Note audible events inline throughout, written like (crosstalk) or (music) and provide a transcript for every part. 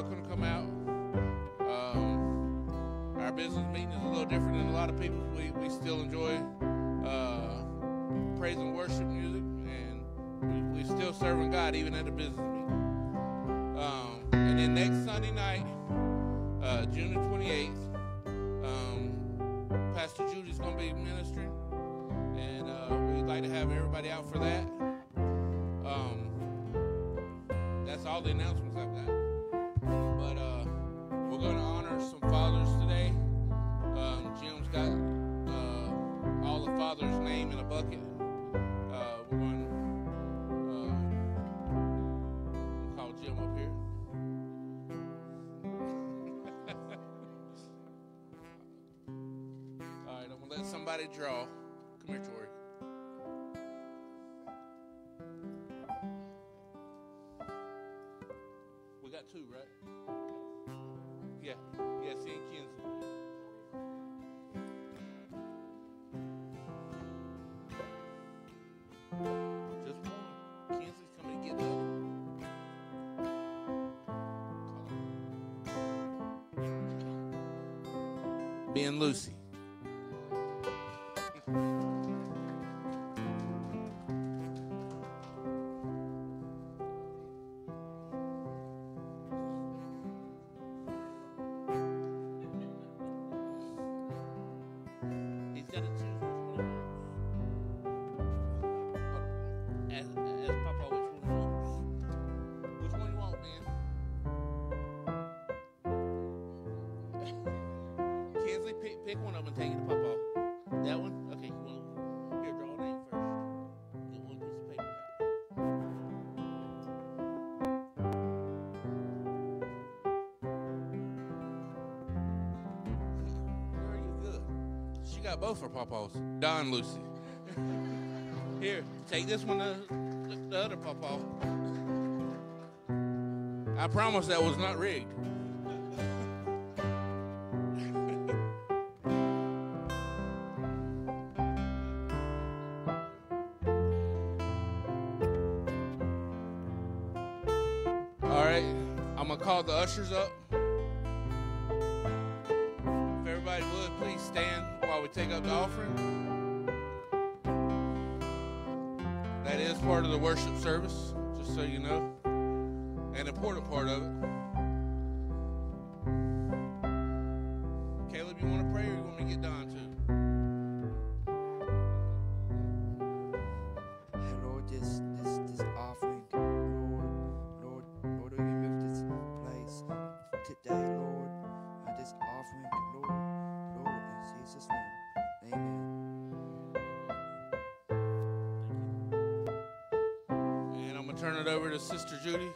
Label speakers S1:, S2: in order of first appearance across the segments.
S1: welcome to come out. Um, our business meeting is a little different than a lot of people. We, we still enjoy uh, praise and worship music, and we, we still serving God even at the business meeting. Um, and then next Sunday night, uh, June the 28th, um, Pastor Judy's going to be ministering, and uh, we'd like to have everybody out for that. Um, that's all the announcements draw. Come here, Tori. We got two, right? Yeah, yeah, see and Kinsey. Got both her papaws. Don Lucy. Here, take this one, the, the other pawpaw. I promise that was not rigged. Service, just so you know, turn it over to Sister Judy.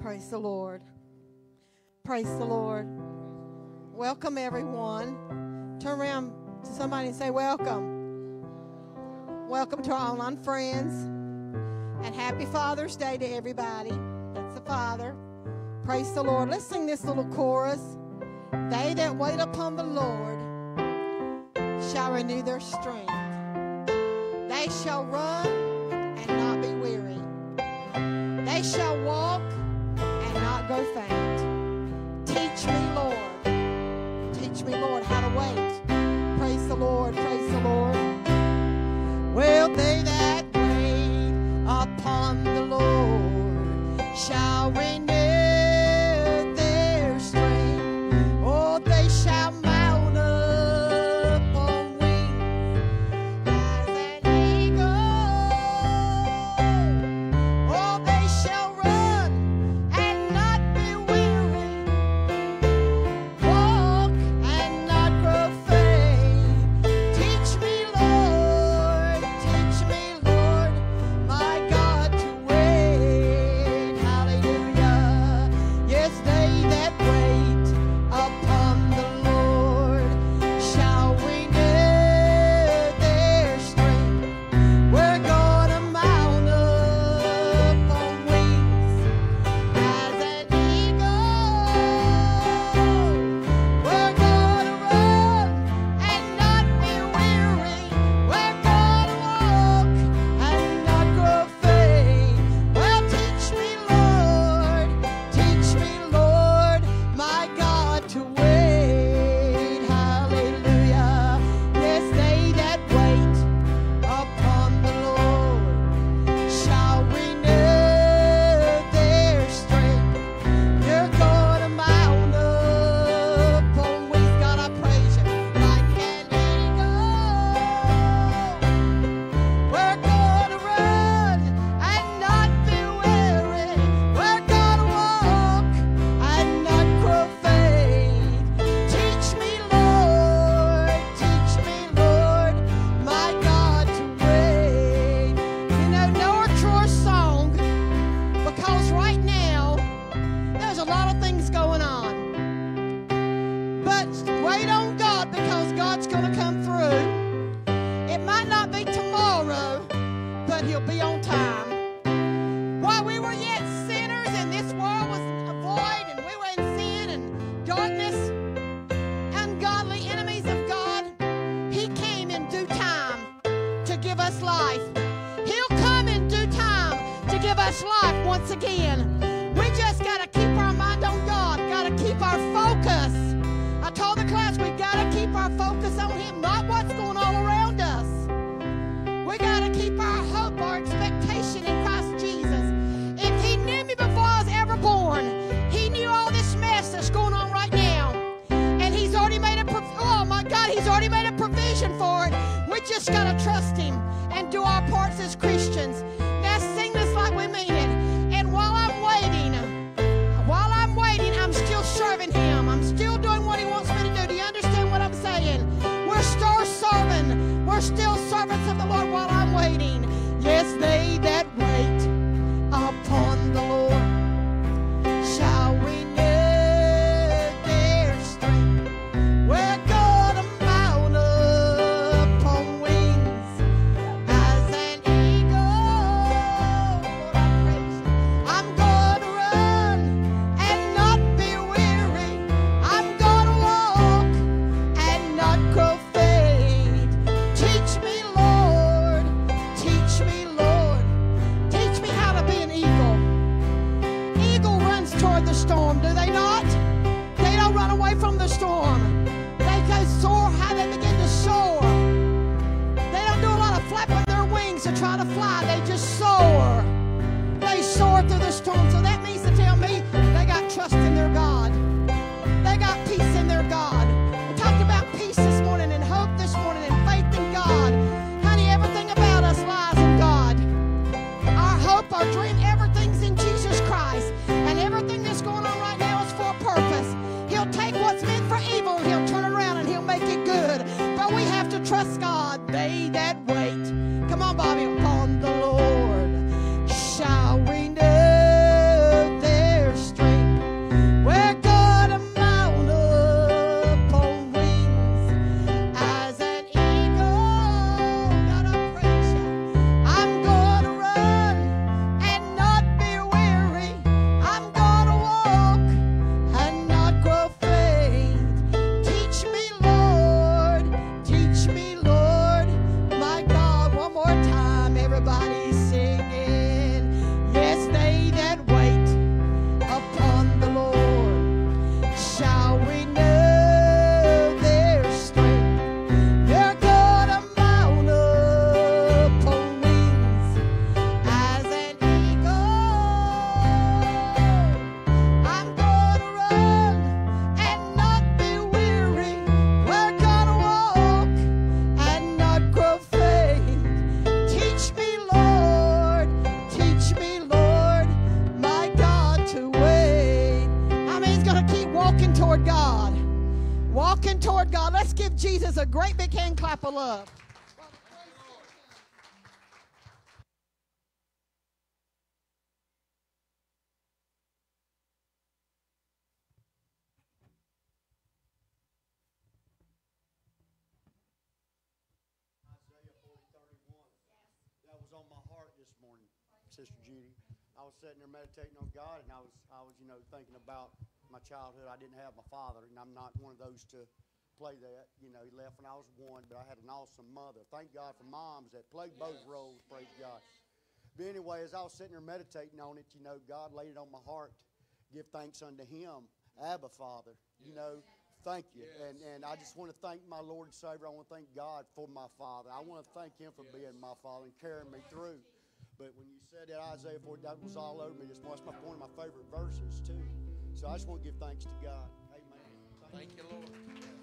S2: Praise the Lord. Praise the Lord. Welcome, everyone. Turn around to somebody and say, Welcome. Welcome to our online friends. And happy Father's Day to everybody. That's the Father. Praise the Lord. Let's sing this little chorus. They that wait upon the Lord shall renew their strength. They shall run just got to trust Him and do our parts as Christians.
S3: Sister Judy, I was sitting there meditating on God, and I was, I was, you know, thinking about my childhood. I didn't have my father, and I'm not one of those to play that. You know, he left when I was one, but I had an awesome mother. Thank God for moms that played yes. both roles. Praise yes. God. But anyway, as I was sitting there meditating on it, you know, God laid it on my heart. Give thanks unto Him, Abba Father. Yes. You know, thank you. Yes. And and I just want to thank my Lord and Savior. I want to thank God for my Father. I want to thank Him for yes. being my Father and carrying me through. But when you said that Isaiah 4, that was all over me. It's one of my favorite verses, too. So I just want to give thanks to God. Amen.
S1: Thank, Thank you, Lord.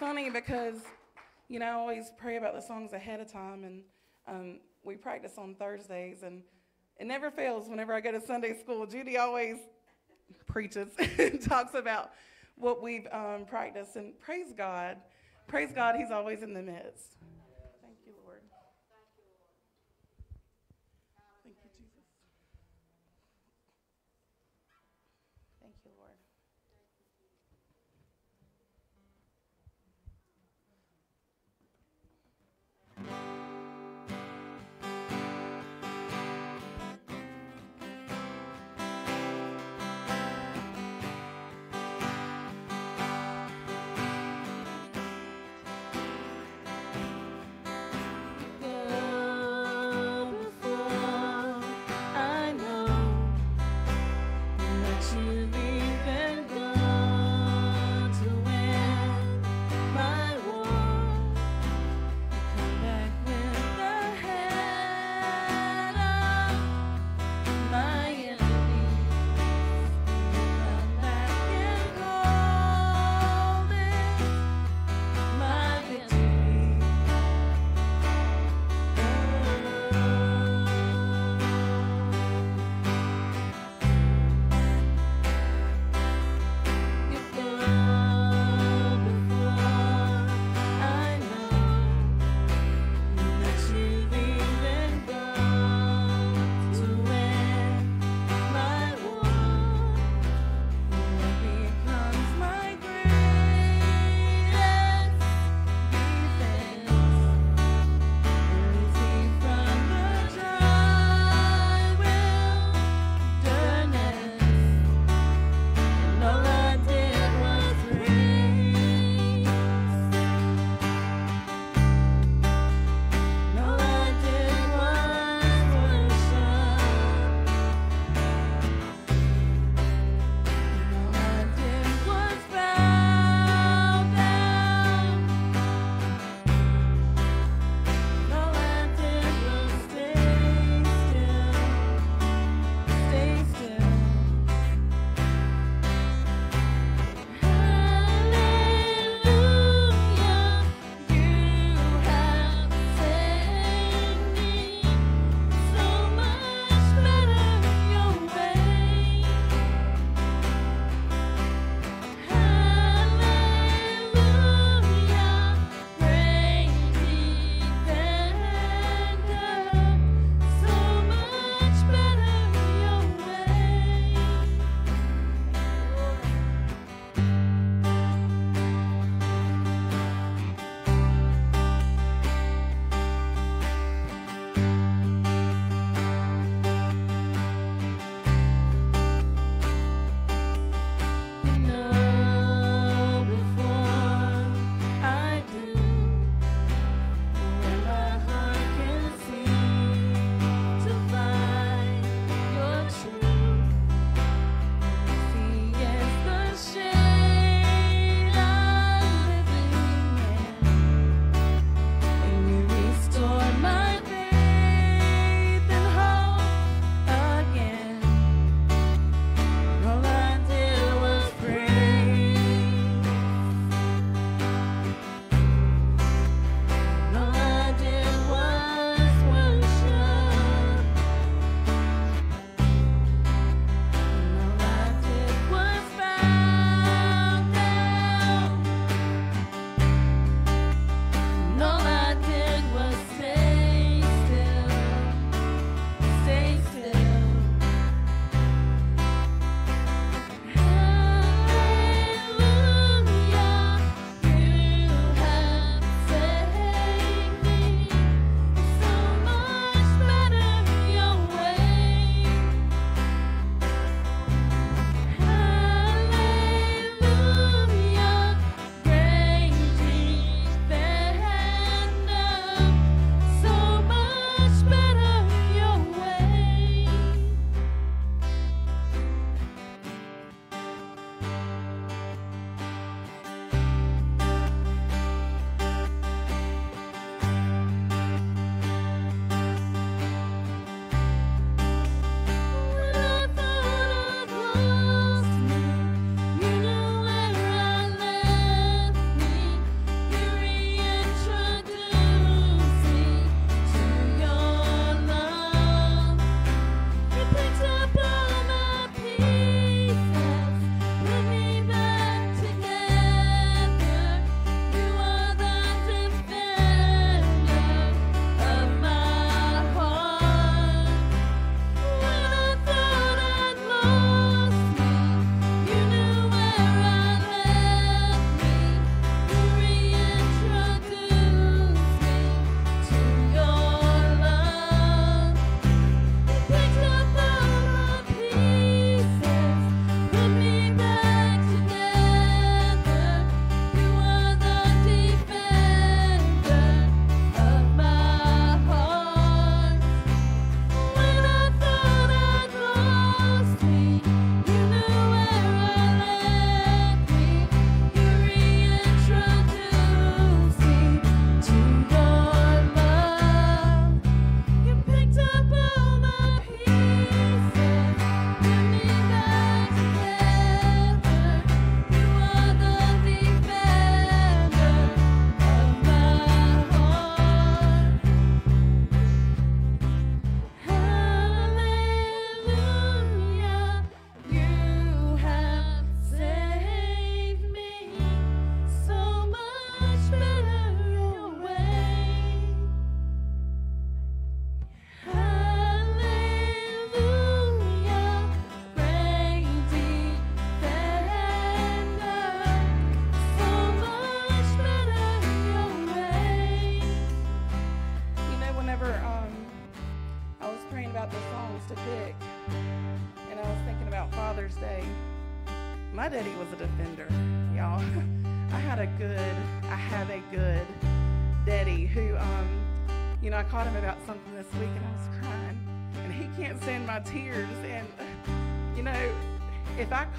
S4: Funny because, you know, I always pray about the songs ahead of time, and um, we practice on Thursdays, and it never fails whenever I go to Sunday school. Judy always preaches, and (laughs) talks about what we've um, practiced, and praise God. Praise God, He's always in the midst.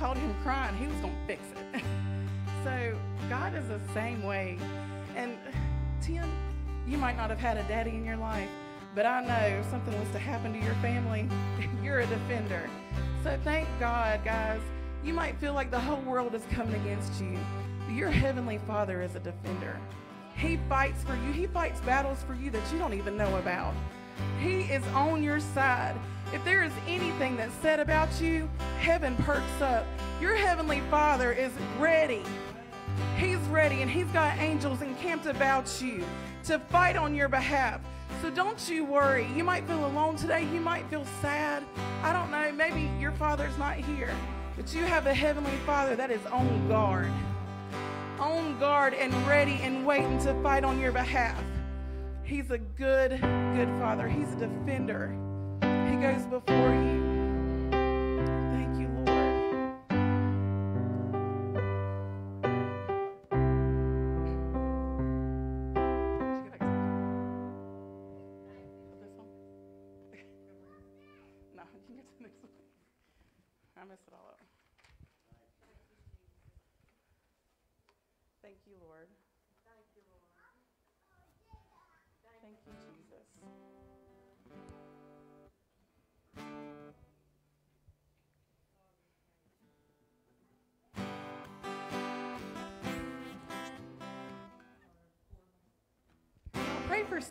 S4: Caught him crying, he was going to fix it. (laughs) so God is the same way. And Tim, you might not have had a daddy in your life, but I know if something was to happen to your family, (laughs) you're a defender. So thank God, guys. You might feel like the whole world is coming against you. But your heavenly Father is a defender. He fights for you. He fights battles for you that you don't even know about. He is on your side. If there is anything that's said about you, heaven perks up. Your heavenly Father is ready. He's ready and he's got angels encamped about you to fight on your behalf. So don't you worry. You might feel alone today. You might feel sad. I don't know. Maybe your father's not here. But you have a heavenly Father that is on guard, on guard and ready and waiting to fight on your behalf. He's a good, good Father. He's a defender. Goes before you.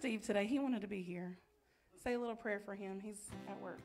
S4: Steve today. He wanted to be here. Say a little prayer for him. He's at work.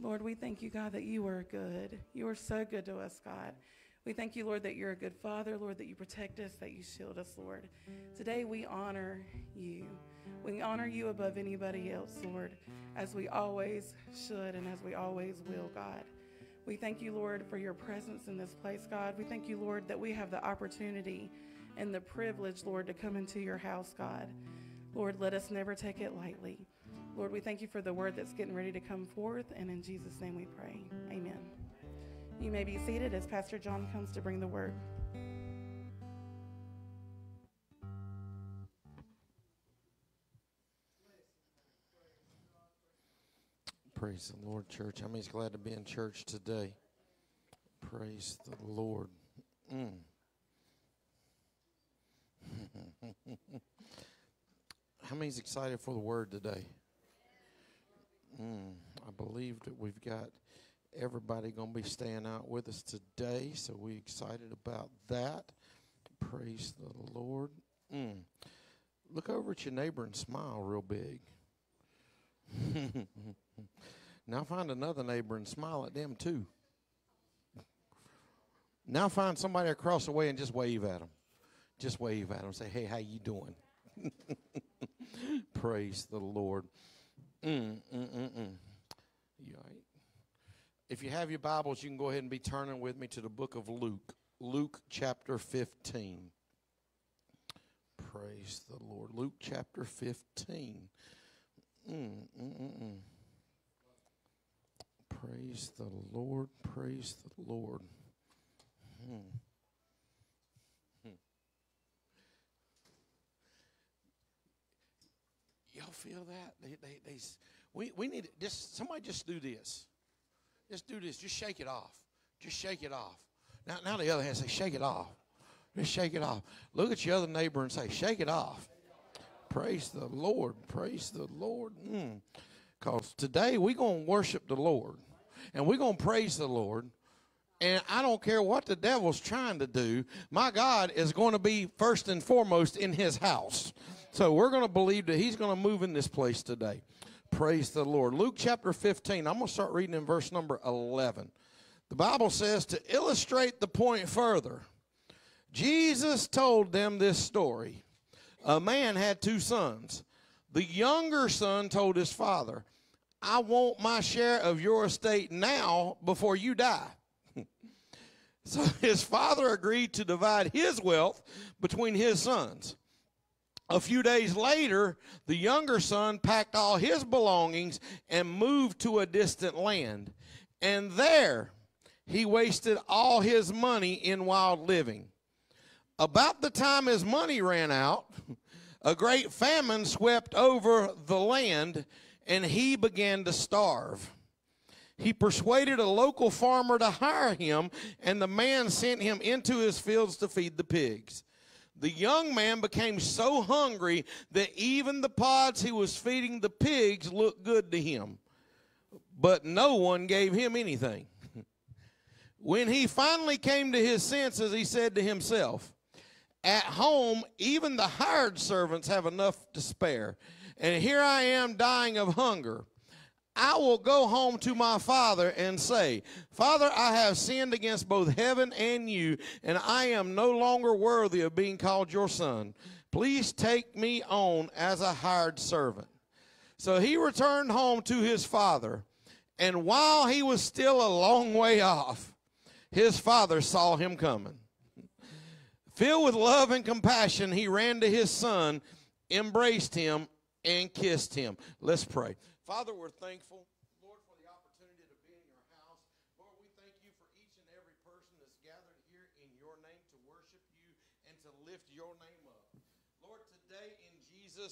S5: Lord,
S4: we thank you, God, that you are good. You are so good to us, God. We thank you, Lord, that you're a good father, Lord, that you protect us, that you shield us, Lord. Today we honor you. We honor you above anybody else, Lord, as we always should and as we always will, God. We thank you, Lord, for your presence in this place, God. We thank you, Lord, that we have the opportunity and the privilege, Lord, to come into your house, God. Lord, let us never take it lightly. Lord, we thank you for the word that's getting ready to come forth, and in Jesus' name we pray. Amen. You may be seated as Pastor John comes to bring the word.
S5: Praise the Lord, church. How many's glad to be in church today? Praise the Lord. Mm. (laughs) How many's excited for the word today? Mm, I believe that we've got everybody going to be staying out with us today, so we're excited about that. Praise the Lord. Mm. Look over at your neighbor and smile real big. (laughs) now find another neighbor and smile at them too. Now find somebody across the way and just wave at them. Just wave at them. Say, "Hey, how you doing?" (laughs) Praise the Lord. Mm, mm, mm, mm. You? If you have your Bibles, you can go ahead and be turning with me to the book of Luke. Luke chapter 15. Praise the Lord. Luke chapter 15. Mm, mm, mm, mm. Praise the Lord. Praise the Lord. Hmm. Y'all feel that? They, they, they, we, we need just somebody just do this. Just do this. Just shake it off. Just shake it off. Now, now the other hand say, shake it off. Just shake it off. Look at your other neighbor and say, shake it off. Praise the Lord. Praise the Lord. Mm. Because today we're going to worship the Lord and we're going to praise the Lord. And I don't care what the devil's trying to do, my God is going to be first and foremost in his house. So we're going to believe that he's going to move in this place today. Praise the Lord. Luke chapter 15, I'm going to start reading in verse number 11. The Bible says to illustrate the point further, Jesus told them this story. A man had two sons. The younger son told his father, I want my share of your estate now before you die. (laughs) so his father agreed to divide his wealth between his sons. A few days later, the younger son packed all his belongings and moved to a distant land. And there he wasted all his money in wild living. About the time his money ran out, a great famine swept over the land and he began to starve. He persuaded a local farmer to hire him, and the man sent him into his fields to feed the pigs. The young man became so hungry that even the pods he was feeding the pigs looked good to him. But no one gave him anything. (laughs) When he finally came to his senses, he said to himself, At home, even the hired servants have enough to spare, and here I am dying of hunger. I will go home to my father and say, Father, I have sinned against both heaven and you, and I am no longer worthy of being called your son. Please take me on as a hired servant. So he returned home to his father, and while he was still a long way off, his father saw him coming. Filled with love and compassion, he ran to his son, embraced him, and kissed him. Let's pray. Father, we're thankful, Lord, for the opportunity to be in your house. Lord, we thank you for each and every person that's gathered here in your name to worship you and to lift your name up. Lord, today in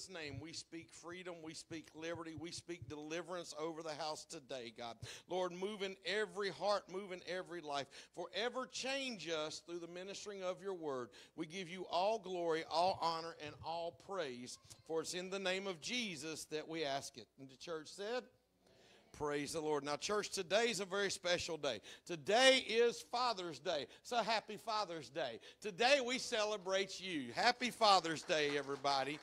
S5: Jesus' name, we speak freedom, we speak liberty, we speak deliverance over the house today, God. Lord, move in every heart, move in every life. Forever change us through the ministering of your word. We give you all glory, all honor, and all praise. For it's in the name of Jesus that we ask it. And the church said, Praise the Lord. Now, church, today is a very special day. Today is Father's Day. So happy Father's Day. Today we celebrate you. Happy Father's Day, everybody.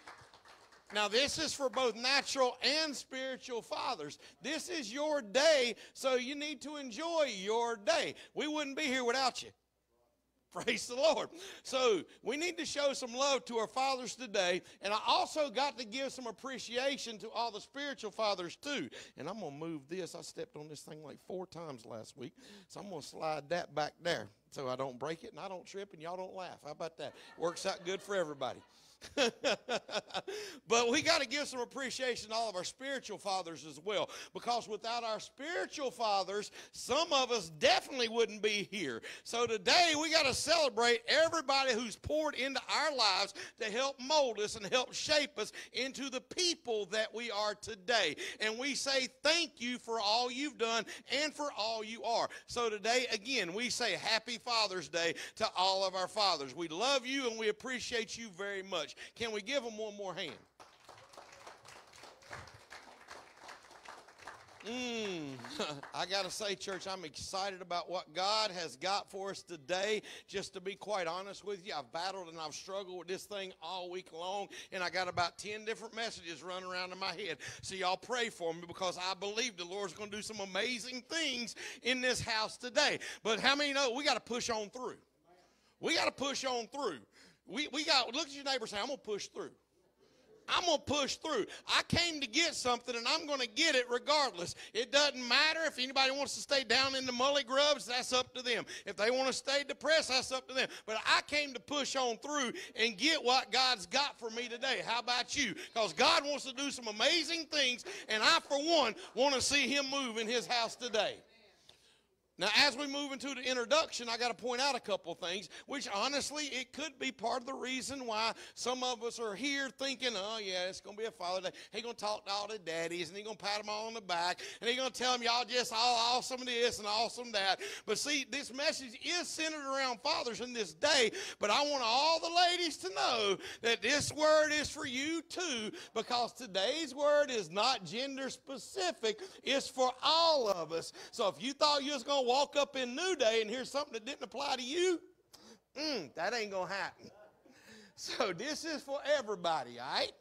S5: Now, this is for both natural and spiritual fathers. This is your day, so you need to enjoy your day. We wouldn't be here without you. (laughs) Praise the Lord. So we need to show some love to our fathers today. And I also got to give some appreciation to all the spiritual fathers too. And I'm going to move this. I stepped on this thing like four times last week. So I'm going to slide that back there so I don't break it and I don't trip and y'all don't laugh. How about that? Works out good for everybody. (laughs) but we got to give some appreciation to all of our spiritual fathers as well because without our spiritual fathers some of us definitely wouldn't be here. So today we got to celebrate everybody who's poured into our lives to help mold us and help shape us into the people that we are today. And we say thank you for all you've done and for all you are. So today again we say happy father's day to all of our fathers. We love you and we appreciate you very much can we give them one more hand? Mm, (laughs) I got to say, church, I'm excited about what God has got for us today. Just to be quite honest with you, I've battled and I've struggled with this thing all week long, and I got about 10 different messages running around in my head. So, y'all pray for me because I believe the Lord's going to do some amazing things in this house today. But how many know we got to push on through? We got to push on through. We, we got, look at your neighbor say, I'm going to push through. I'm going to push through. I came to get something and I'm going to get it regardless. It doesn't matter if anybody wants to stay down in the mully grubs, that's up to them. If they want to stay depressed, that's up to them. But I came to push on through and get what God's got for me today. How about you? Because God wants to do some amazing things, and I, for one, want to see Him move in His house today. Now, as we move into the introduction, I got to point out a couple things, which honestly, it could be part of the reason why some of us are here thinking, oh, yeah, it's going to be a Father Day. He's going to talk to all the daddies, and he's going to pat them all on the back, and he's going to tell them, y'all just all awesome this and awesome that. But see, this message is centered around fathers in this day, but I want all the ladies to know that this word is for you too, because today's word is not gender specific, it's for all of us. So if you thought you was going to walk up in New Day and hear something that didn't apply to you, mm, that ain't going to happen. (laughs) So this is for everybody, all right?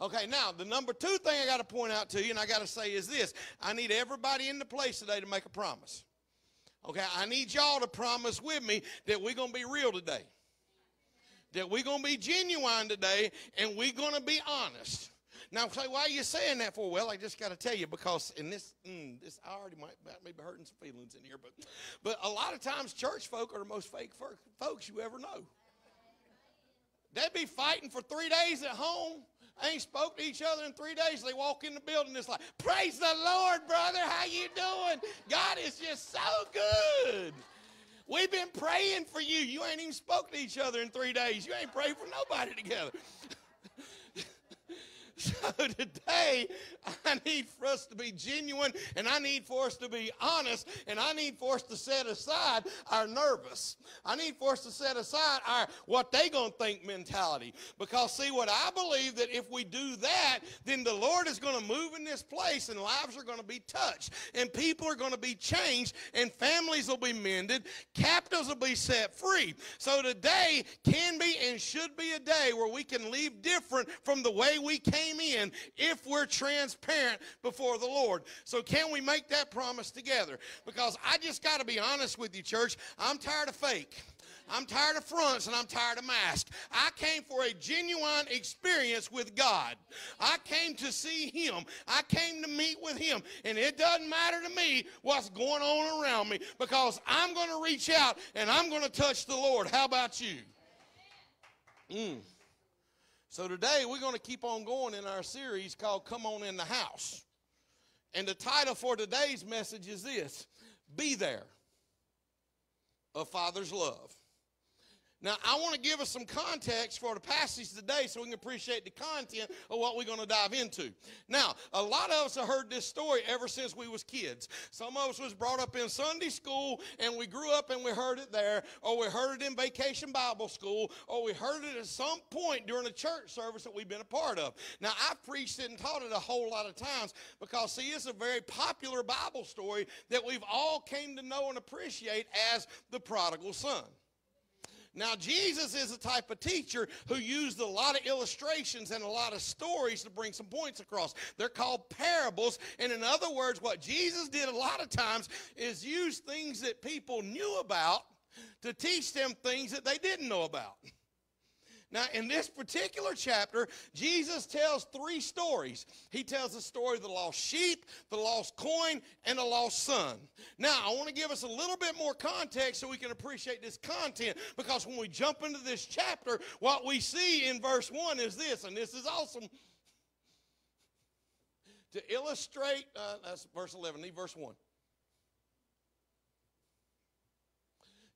S5: Okay, now the number two thing I got to point out to you, and I got to say is this I need everybody in the place today to make a promise. Okay, I need y'all to promise with me that we're going to be real today, that we're going to be genuine today, and we're going to be honest. Now, say, why are you saying that for? Well, I just got to tell you because in this, mm, this I already might, might be hurting some feelings in here, but, but a lot of times church folk are the most fake folks you ever know. They'd be fighting for three days at home. Ain't spoke to each other in three days. They walk in the building. It's like, praise the Lord, brother. How you doing? God is just so good. We've been praying for you. You ain't even spoke to each other in three days. You ain't prayed for nobody together. (laughs) (laughs) So today, I need for us to be genuine and I need for us to be honest and I need for us to set aside our nervous. I need for us to set aside our what they gonna think mentality. Because see what I believe that if we do that, then the Lord is gonna move in this place and lives are gonna be touched and people are gonna be changed and families will be mended, captives will be set free. So today can be and should be a day where we can leave different from the way we came came in if we're transparent before the Lord. So, can we make that promise together? Because I just got to be honest with you, church. I'm tired of fake. I'm tired of fronts and I'm tired of masks. I came for a genuine experience with God. I came to see Him. I came to meet with Him. And it doesn't matter to me what's going on around me because I'm going to reach out and I'm going to touch the Lord. How about you? Mm. So today we're going to keep on going in our series called Come On in the House. And the title for today's message is this Be There, a Father's Love. Now, I want to give us some context for the passage today so we can appreciate the content of what we're going to dive into. Now, a lot of us have heard this story ever since we was kids. Some of us was brought up in Sunday school and we grew up and we heard it there, or we heard it in vacation Bible school, or we heard it at some point during a church service that we've been a part of. Now, I've preached it and taught it a whole lot of times because, see, it's a very popular Bible story that we've all came to know and appreciate as the prodigal son. Now, Jesus is a type of teacher who used a lot of illustrations and a lot of stories to bring some points across. They're called parables. And in other words, what Jesus did a lot of times is use things that people knew about to teach them things that they didn't know about. (laughs) Now, in this particular chapter, Jesus tells three stories. He tells the story of the lost sheep, the lost coin, and the lost son. Now, I want to give us a little bit more context so we can appreciate this content because when we jump into this chapter, what we see in verse 1 is this, and this is awesome. To illustrate, uh, that's verse 11, need verse 1.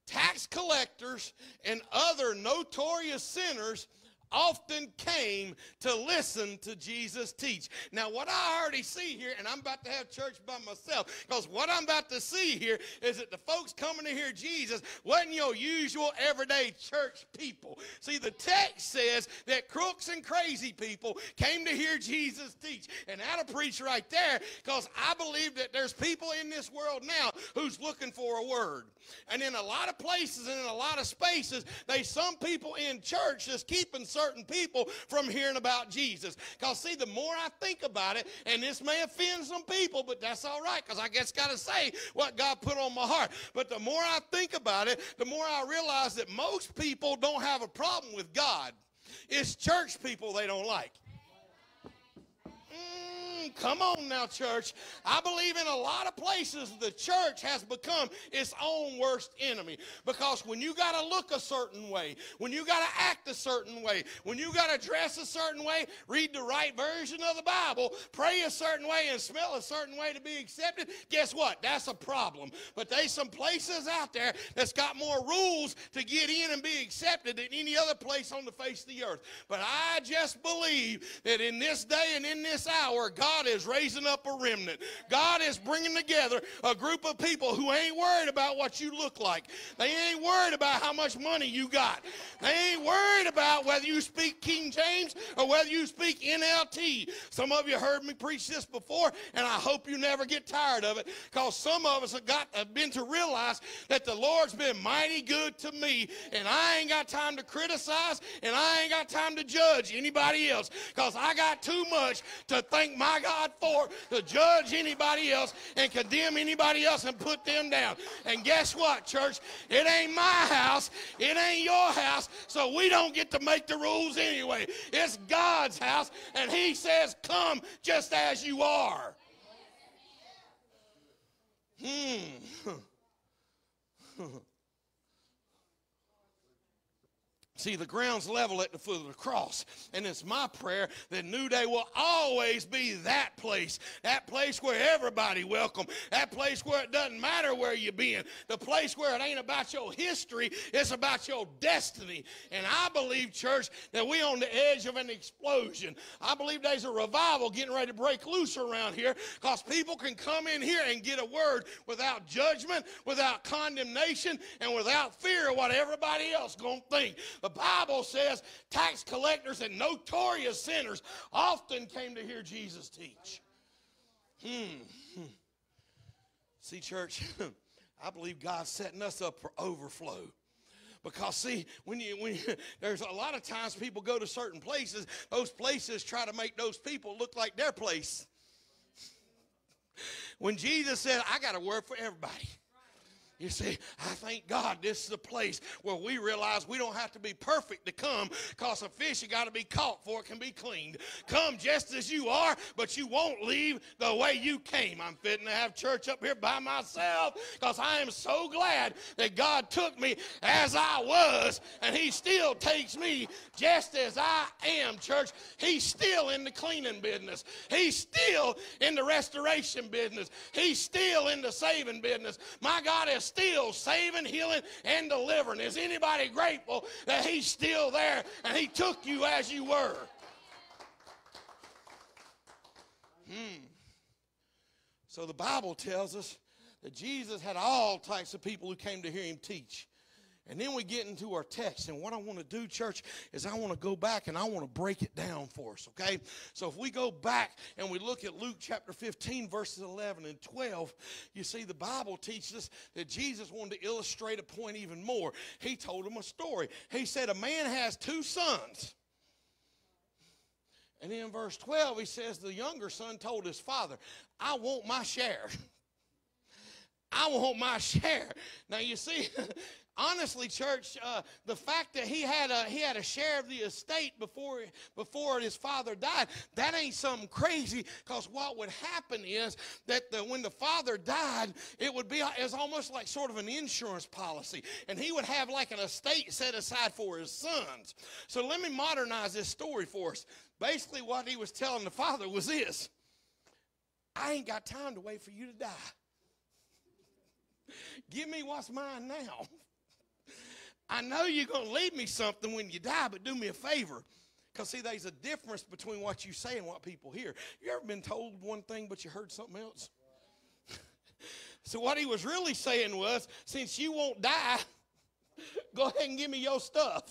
S5: Tax collectors and other notorious sinners often came to listen to Jesus teach. Now, what I already see here, and I'm about to have church by myself, because what I'm about to see here is that the folks coming to hear Jesus wasn't your usual everyday church people. See, the text says that crooks and crazy people came to hear Jesus teach. And that'll preach right there, because I believe that there's people in this world now who's looking for a word. And in a lot of places and in a lot of spaces, they some people in church just keeping certain people from hearing about Jesus. Because, see, the more I think about it, and this may offend some people, but that's all right, because I guess got to say what God put on my heart. But the more I think about it, the more I realize that most people don't have a problem with God. It's church people they don't like. Come on now, church. I believe in a lot of places the church has become its own worst enemy. Because when you got to look a certain way, when you got to act a certain way, when you got to dress a certain way, read the right version of the Bible, pray a certain way, and smell a certain way to be accepted, guess what? That's a problem. But there's some places out there that's got more rules to get in and be accepted than any other place on the face of the earth. But I just believe that in this day and in this hour, God God is raising up a remnant. God is bringing together a group of people who ain't worried about what you look like. They ain't worried about how much money you got. They ain't worried about whether you speak King James or whether you speak NLT. Some of you heard me preach this before, and I hope you never get tired of it because some of us have got have been to realize that the Lord's been mighty good to me, and I ain't got time to criticize and I ain't got time to judge anybody else because I got too much to thank my God for to judge anybody else and condemn anybody else and put them down. And guess what, church? It ain't my house, it ain't your house, so we don't get to make the rules anyway. It's God's house, and He says, Come just as you are. Hmm. (laughs) See, the ground's level at the foot of the cross. And it's my prayer that New Day will always be that place. That place where everybody welcome. That place where it doesn't matter where you've been. The place where it ain't about your history, it's about your destiny. And I believe, church, that we on the edge of an explosion. I believe there's a revival getting ready to break loose around here because people can come in here and get a word without judgment, without condemnation, and without fear of what everybody else gonna think. The Bible says tax collectors and notorious sinners often came to hear Jesus teach. Hmm. See, church, (laughs) I believe God's setting us up for overflow. Because see, when you when you, (laughs) there's a lot of times people go to certain places, those places try to make those people look like their place. (laughs) When Jesus said, "I got a word for everybody," You see, I thank God this is a place where we realize we don't have to be perfect to come because a fish you got to be caught before it can be cleaned. Come just as you are, but you won't leave the way you came. I'm fitting to have church up here by myself because I am so glad that God took me as I was and He still takes me just as I am, church. He's still in the cleaning business, He's still in the restoration business, He's still in the saving business. My God is still saving, healing, and delivering. Is anybody grateful that He's still there and He took you as you were? Hmm. So the Bible tells us that Jesus had all types of people who came to hear Him teach. And then we get into our text. And what I want to do, church, is I want to go back and I want to break it down for us, okay? So if we go back and we look at Luke chapter 15, verses 11 and 12, you see the Bible teaches us that Jesus wanted to illustrate a point even more. He told them a story. He said, A man has two sons. And in verse 12, he says, The younger son told his father, I want my share. (laughs) I want my share. Now you see, (laughs) honestly, church, uh, the fact that he had a he had a share of the estate before before his father died, that ain't something crazy. Because what would happen is that the, when the father died, it would be it was almost like sort of an insurance policy, and he would have like an estate set aside for his sons. So let me modernize this story for us. Basically, what he was telling the father was this: I ain't got time to wait for you to die. Give me what's mine now. (laughs) I know you're going to leave me something when you die, but do me a favor. Because, see, there's a difference between what you say and what people hear. You ever been told one thing, but you heard something else? (laughs) so, what he was really saying was since you won't die, (laughs) go ahead and give me your stuff.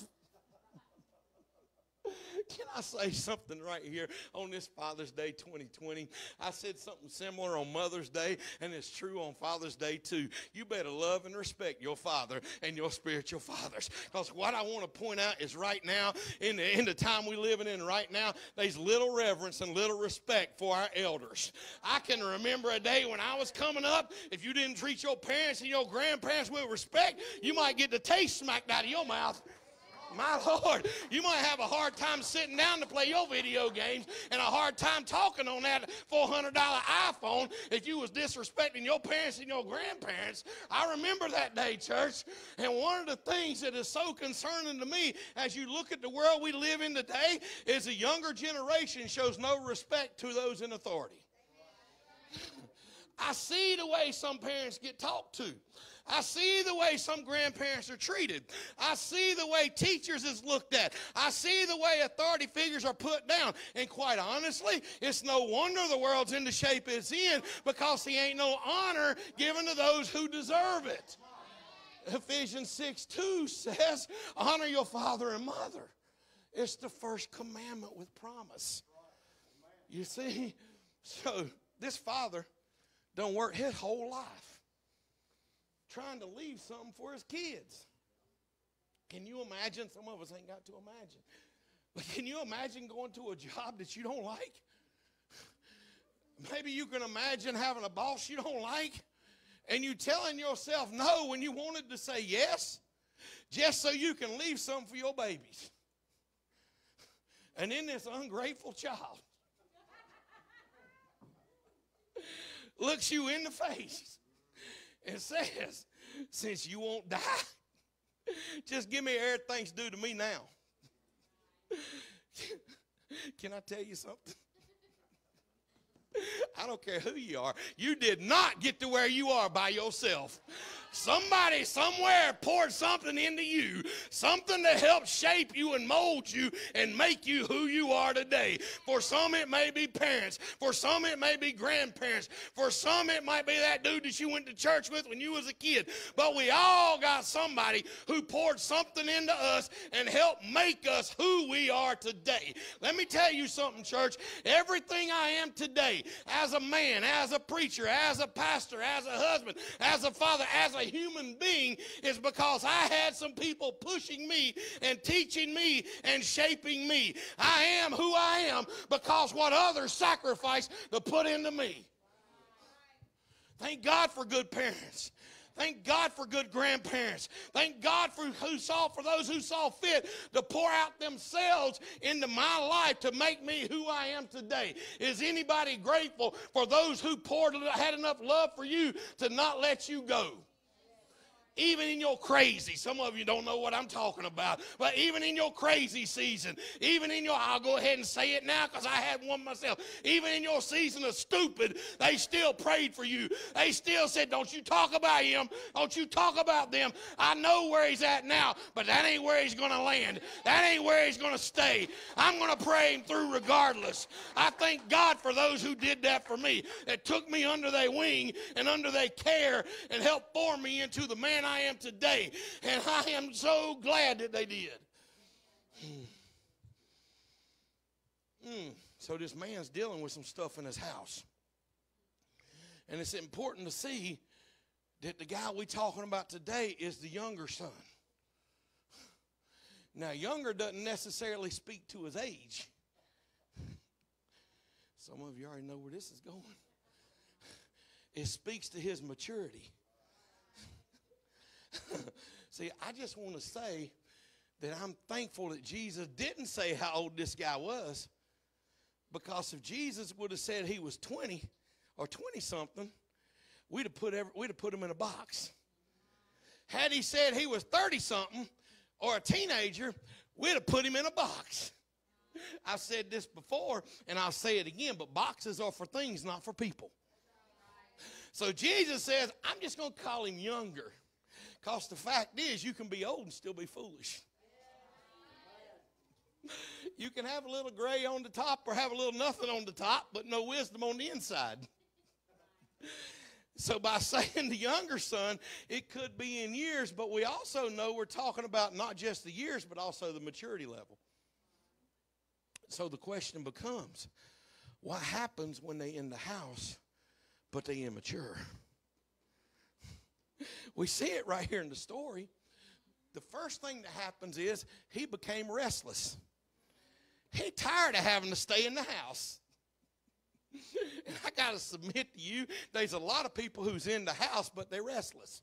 S5: Can I say (laughs) something right here on this Father's Day 2020? I said something similar on Mother's Day, and it's true on Father's Day too. You better love and respect your father and your spiritual fathers. Because what I want to point out is right now, in the, in the time we're living in right now, there's little reverence and little respect for our elders. I can remember a day when I was coming up, if you didn't treat your parents and your grandparents with respect, you might get the taste smacked out of your mouth my Lord, you might have a hard time sitting down to play your video games and a hard time talking on that $400 iPhone if you was disrespecting your parents and your grandparents. I remember that day, church. And one of the things that is so concerning to me as you look at the world we live in today is the younger generation shows no respect to those in authority. (laughs) I see the way some parents get talked to. I see the way some grandparents are treated. I see the way teachers is looked at. I see the way authority figures are put down. And quite honestly, it's no wonder the world's in the shape it's in because there ain't no honor given to those who deserve it. Ephesians 6 2 says, Honor your father and mother. It's the first commandment with promise. You see, (laughs) so this father don't work his whole life trying to leave something for his kids. Can you imagine? Some of us ain't got to imagine. (laughs) But can you imagine going to a job that you don't like? (laughs) Maybe you can imagine having a boss you don't like and you telling yourself no when you wanted to say yes just so you can leave something for your babies. (laughs) And then this ungrateful child looks you in the face and says, Since you won't die, (laughs) just give me everything's due to me now. (laughs) Can I tell you something? (laughs) I don't care who you are. You did not get to where you are by yourself. Somebody somewhere poured something into you, something that helped shape you and mold you and make you who you are today. For some, it may be parents. For some, it may be grandparents. For some, it might be that dude that you went to church with when you was a kid. But we all got somebody who poured something into us and helped make us who we are today. Let me tell you something, church. Everything I am today, as a man, as a preacher, as a pastor, as a husband, as a father, as a a human being is because I had some people pushing me and teaching me and shaping me. I am who I am because what others sacrificed to put into me. Thank God for good parents. Thank God for good grandparents. Thank God for who saw for those who saw fit to pour out themselves into my life to make me who I am today. Is anybody grateful for those who poured had enough love for you to not let you go? Even in your crazy, some of you don't know what I'm talking about, but even in your crazy season, even in your, I'll go ahead and say it now because I had one myself, even in your season of stupid, they still prayed for you. They still said, Don't you talk about him, don't you talk about them. I know where he's at now, but that ain't where he's going to land. That ain't where he's going to stay. I'm going to pray him through regardless. I thank God for those who did that for me, that took me under their wing and under their care and helped form me into the man man I am today. And I am so glad that they did. Hmm. Mm. So this man's dealing with some stuff in his house. And it's important to see that the guy we're talking about today is the younger son. Now, younger doesn't necessarily speak to his age. Some of you already know where this is going. It speaks to his maturity. (laughs) See, I just want to say that I'm thankful that Jesus didn't say how old this guy was. Because if Jesus would have said he was 20 or 20 something, we'd have put every, we'd have put him in a box. Had he said he was 30 something or a teenager, we'd have put him in a box. I've said this before and I'll say it again, but boxes are for things, not for people. So Jesus says, I'm just going to call him younger. Because the fact is, you can be old and still be foolish. You can have a little gray on the top or have a little nothing on the top, but no wisdom on the inside. So, by (laughs) saying the younger son, it could be in years, but we also know we're talking about not just the years, but also the maturity level. So, the question becomes what happens when they in the house, but they immature? (laughs) We see it right here in the story. The first thing that happens is he became restless. He tired of having to stay in the house. (laughs) and I got to submit to you, there's a lot of people who's in the house, but they're restless.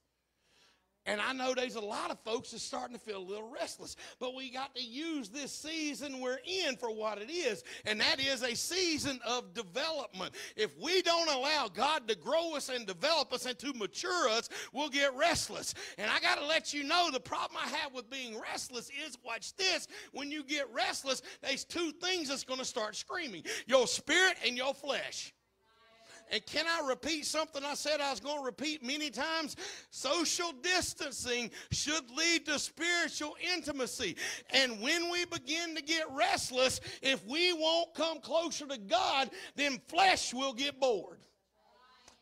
S5: And I know there's a lot of folks that's starting to feel a little restless, but we got to use this season we're in for what it is, and that is a season of development. If we don't allow God to grow us and develop us and to mature us, we'll get restless. And I got to let you know the problem I have with being restless is watch this when you get restless, there's two things that's going to start screaming your spirit and your flesh. And can I repeat something I said I was going to repeat many times? Social distancing should lead to spiritual intimacy. And when we begin to get restless, if we won't come closer to God, then flesh will get bored.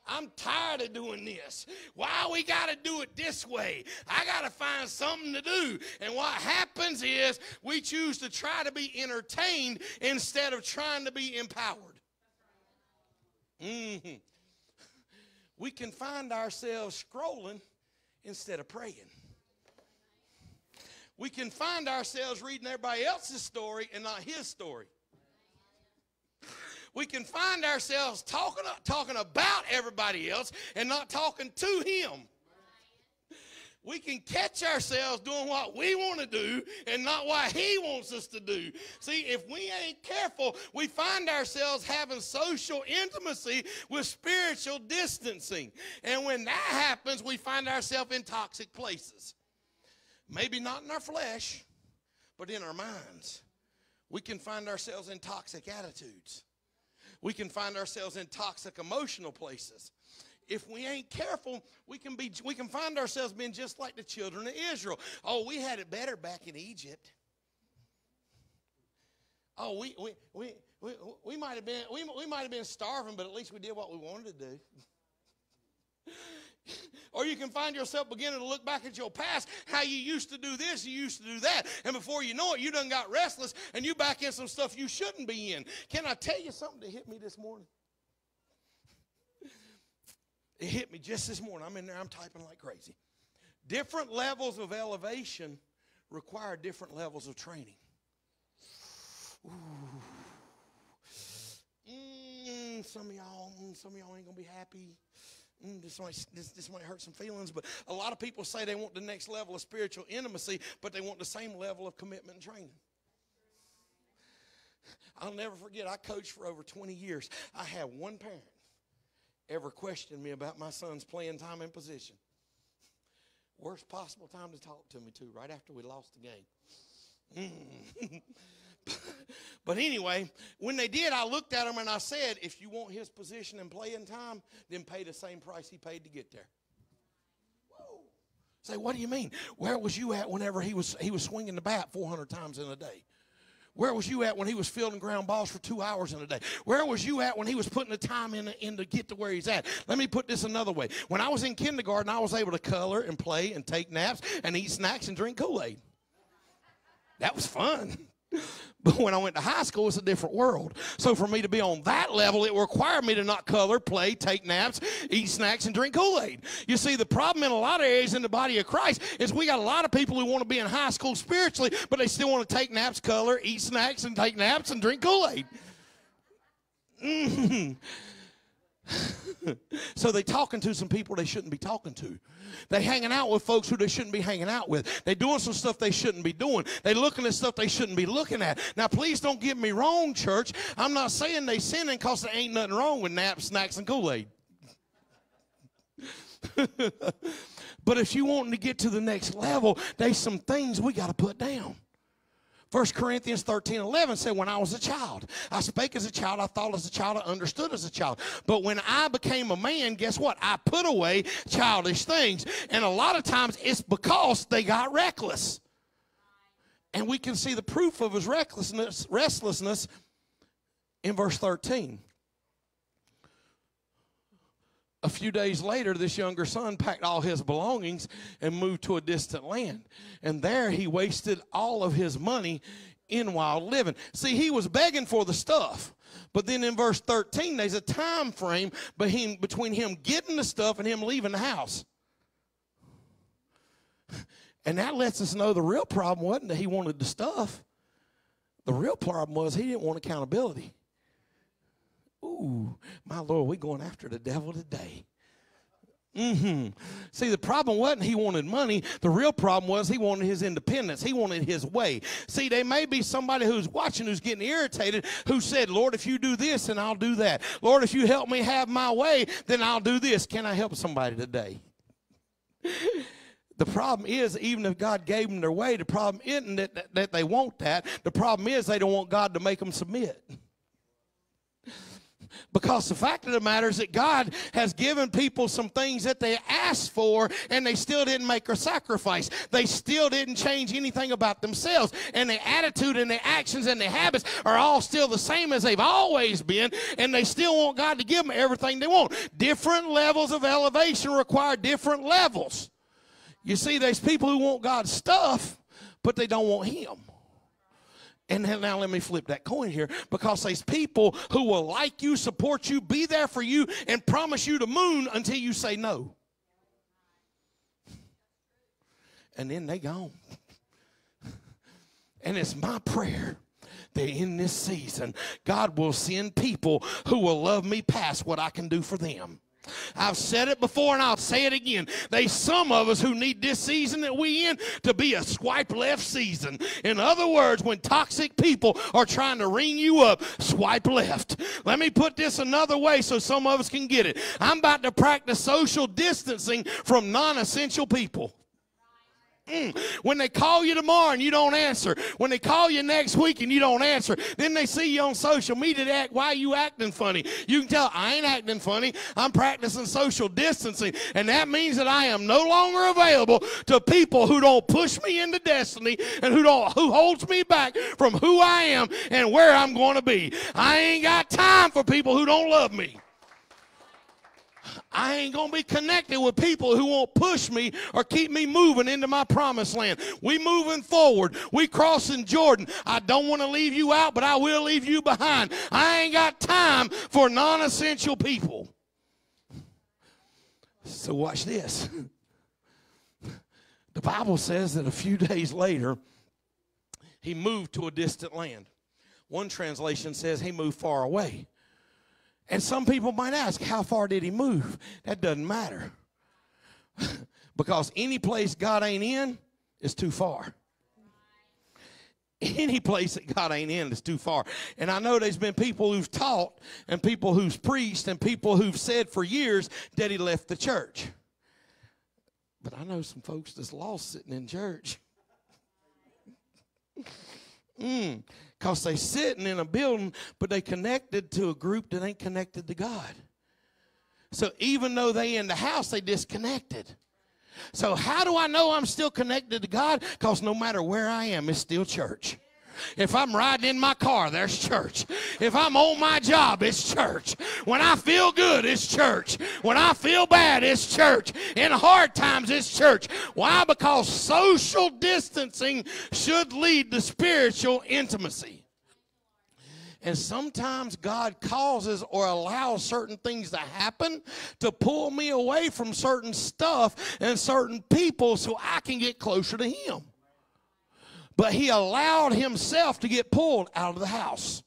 S5: I'm tired of doing this. Why we got to do it this way? I got to find something to do. And what happens is we choose to try to be entertained instead of trying to be empowered. Mm-hmm. We can find ourselves scrolling instead of praying. We can find ourselves reading everybody else's story and not his story. We can find ourselves talking, talking about everybody else and not talking to him we can catch ourselves doing what we want to do and not what He wants us to do. See, if we ain't careful, we find ourselves having social intimacy with spiritual distancing. And when that happens, we find ourselves in toxic places. Maybe not in our flesh, but in our minds. We can find ourselves in toxic attitudes. We can find ourselves in toxic emotional places if we ain't careful, we can be we can find ourselves being just like the children of Israel. Oh, we had it better back in Egypt. Oh, we we we we, we might have been we, we might have been starving, but at least we did what we wanted to do. (laughs) or you can find yourself beginning to look back at your past, how you used to do this, you used to do that, and before you know it, you done got restless and you back in some stuff you shouldn't be in. Can I tell you something that hit me this morning? It hit me just this morning. I'm in there, I'm typing like crazy. Different levels of elevation require different levels of training. Mm, some of y'all, mm, some of y'all ain't gonna be happy. Mm, this, might, this, this might hurt some feelings, but a lot of people say they want the next level of spiritual intimacy, but they want the same level of commitment and training. I'll never forget, I coached for over 20 years. I had one parent ever questioned me about my son's playing time and position. Worst possible time to talk to me, too, right after we lost the game. (laughs) But anyway, when they did, I looked at him and I said, if you want his position and playing time, then pay the same price he paid to get there. Say, what do you mean? Where was you at whenever he was, he was swinging the bat 400 times in a day? Where was you at when he was fielding ground balls for two hours in a day? Where was you at when he was putting the time in, in to get to where he's at? Let me put this another way. When I was in kindergarten, I was able to color and play and take naps and eat snacks and drink Kool Aid. That was fun. (laughs) But when I went to high school, it's a different world. So for me to be on that level, it required me to not color, play, take naps, eat snacks, and drink Kool Aid. You see, the problem in a lot of areas in the body of Christ is we got a lot of people who want to be in high school spiritually, but they still want to take naps, color, eat snacks, and take naps and drink Kool Aid. (laughs) Mm. (laughs) so they talking to some people they shouldn't be talking to. They hanging out with folks who they shouldn't be hanging out with. They doing some stuff they shouldn't be doing. They looking at stuff they shouldn't be looking at. Now, please don't get me wrong, church. I'm not saying they sinning because there ain't nothing wrong with naps, snacks, and Kool-Aid. (laughs) but if you want to get to the next level, there's some things we got to put down. 1 Corinthians 13 11 said, When I was a child, I spake as a child, I thought as a child, I understood as a child. But when I became a man, guess what? I put away childish things. And a lot of times it's because they got reckless. And we can see the proof of his recklessness, restlessness in verse 13 a few days later, this younger son packed all his belongings and moved to a distant land. And there he wasted all of his money in wild living. See, he was begging for the stuff. But then in verse 13, there's a time frame between him getting the stuff and him leaving the house. And that lets us know the real problem wasn't that he wanted the stuff. The real problem was he didn't want accountability. Ooh, my Lord, we're going after the devil today. Mm-hmm. See, the problem wasn't he wanted money. The real problem was he wanted his independence. He wanted his way. See, there may be somebody who's watching who's getting irritated who said, Lord, if you do this, then I'll do that. Lord, if you help me have my way, then I'll do this. Can I help somebody today? The problem is, even if God gave them their way, the problem isn't that, that, that they want that. The problem is they don't want God to make them submit. Because the fact of the matter is that God has given people some things that they asked for and they still didn't make a sacrifice. They still didn't change anything about themselves. And their attitude and their actions and their habits are all still the same as they've always been. And they still want God to give them everything they want. Different levels of elevation require different levels. You see, there's people who want God's stuff, but they don't want Him. And now let me flip that coin here because there's people who will like you, support you, be there for you, and promise you the moon until you say no. And then they gone. (laughs) And it's my prayer that in this season, God will send people who will love me past what I can do for them. I've said it before and I'll say it again. There's some of us who need this season that we in to be a swipe left season. In other words, when toxic people are trying to ring you up, swipe left. Let me put this another way so some of us can get it. I'm about to practice social distancing from non essential people. Mm. When they call you tomorrow and you don't answer, when they call you next week and you don't answer, then they see you on social media to act, why you acting funny? You can tell, I ain't acting funny. I'm practicing social distancing. And that means that I am no longer available to people who don't push me into destiny and who don't, who holds me back from who I am and where I'm going to be. I ain't got time for people who don't love me. I ain't going to be connected with people who won't push me or keep me moving into my promised land. We moving forward. We crossing Jordan. I don't want to leave you out, but I will leave you behind. I ain't got time for non-essential people. So watch this. (laughs) The Bible says that a few days later, he moved to a distant land. One translation says he moved far away. And some people might ask, how far did he move? That doesn't matter. (laughs) because any place God ain't in is too far. (laughs) Any place that God ain't in is too far. And I know there's been people who've taught and people who've preached and people who've said for years that he left the church. But I know some folks that's lost sitting in church. (laughs) mm because they sitting in a building, but they connected to a group that ain't connected to God. So even though they in the house, they disconnected. So how do I know I'm still connected to God? Because no matter where I am, it's still church. If I'm riding in my car, there's church. If I'm on my job, it's church. When I feel good, it's church. When I feel bad, it's church. In hard times, it's church. Why? Because social distancing should lead to spiritual intimacy. And sometimes God causes or allows certain things to happen to pull me away from certain stuff and certain people so I can get closer to Him. But He allowed Himself to get pulled out of the house.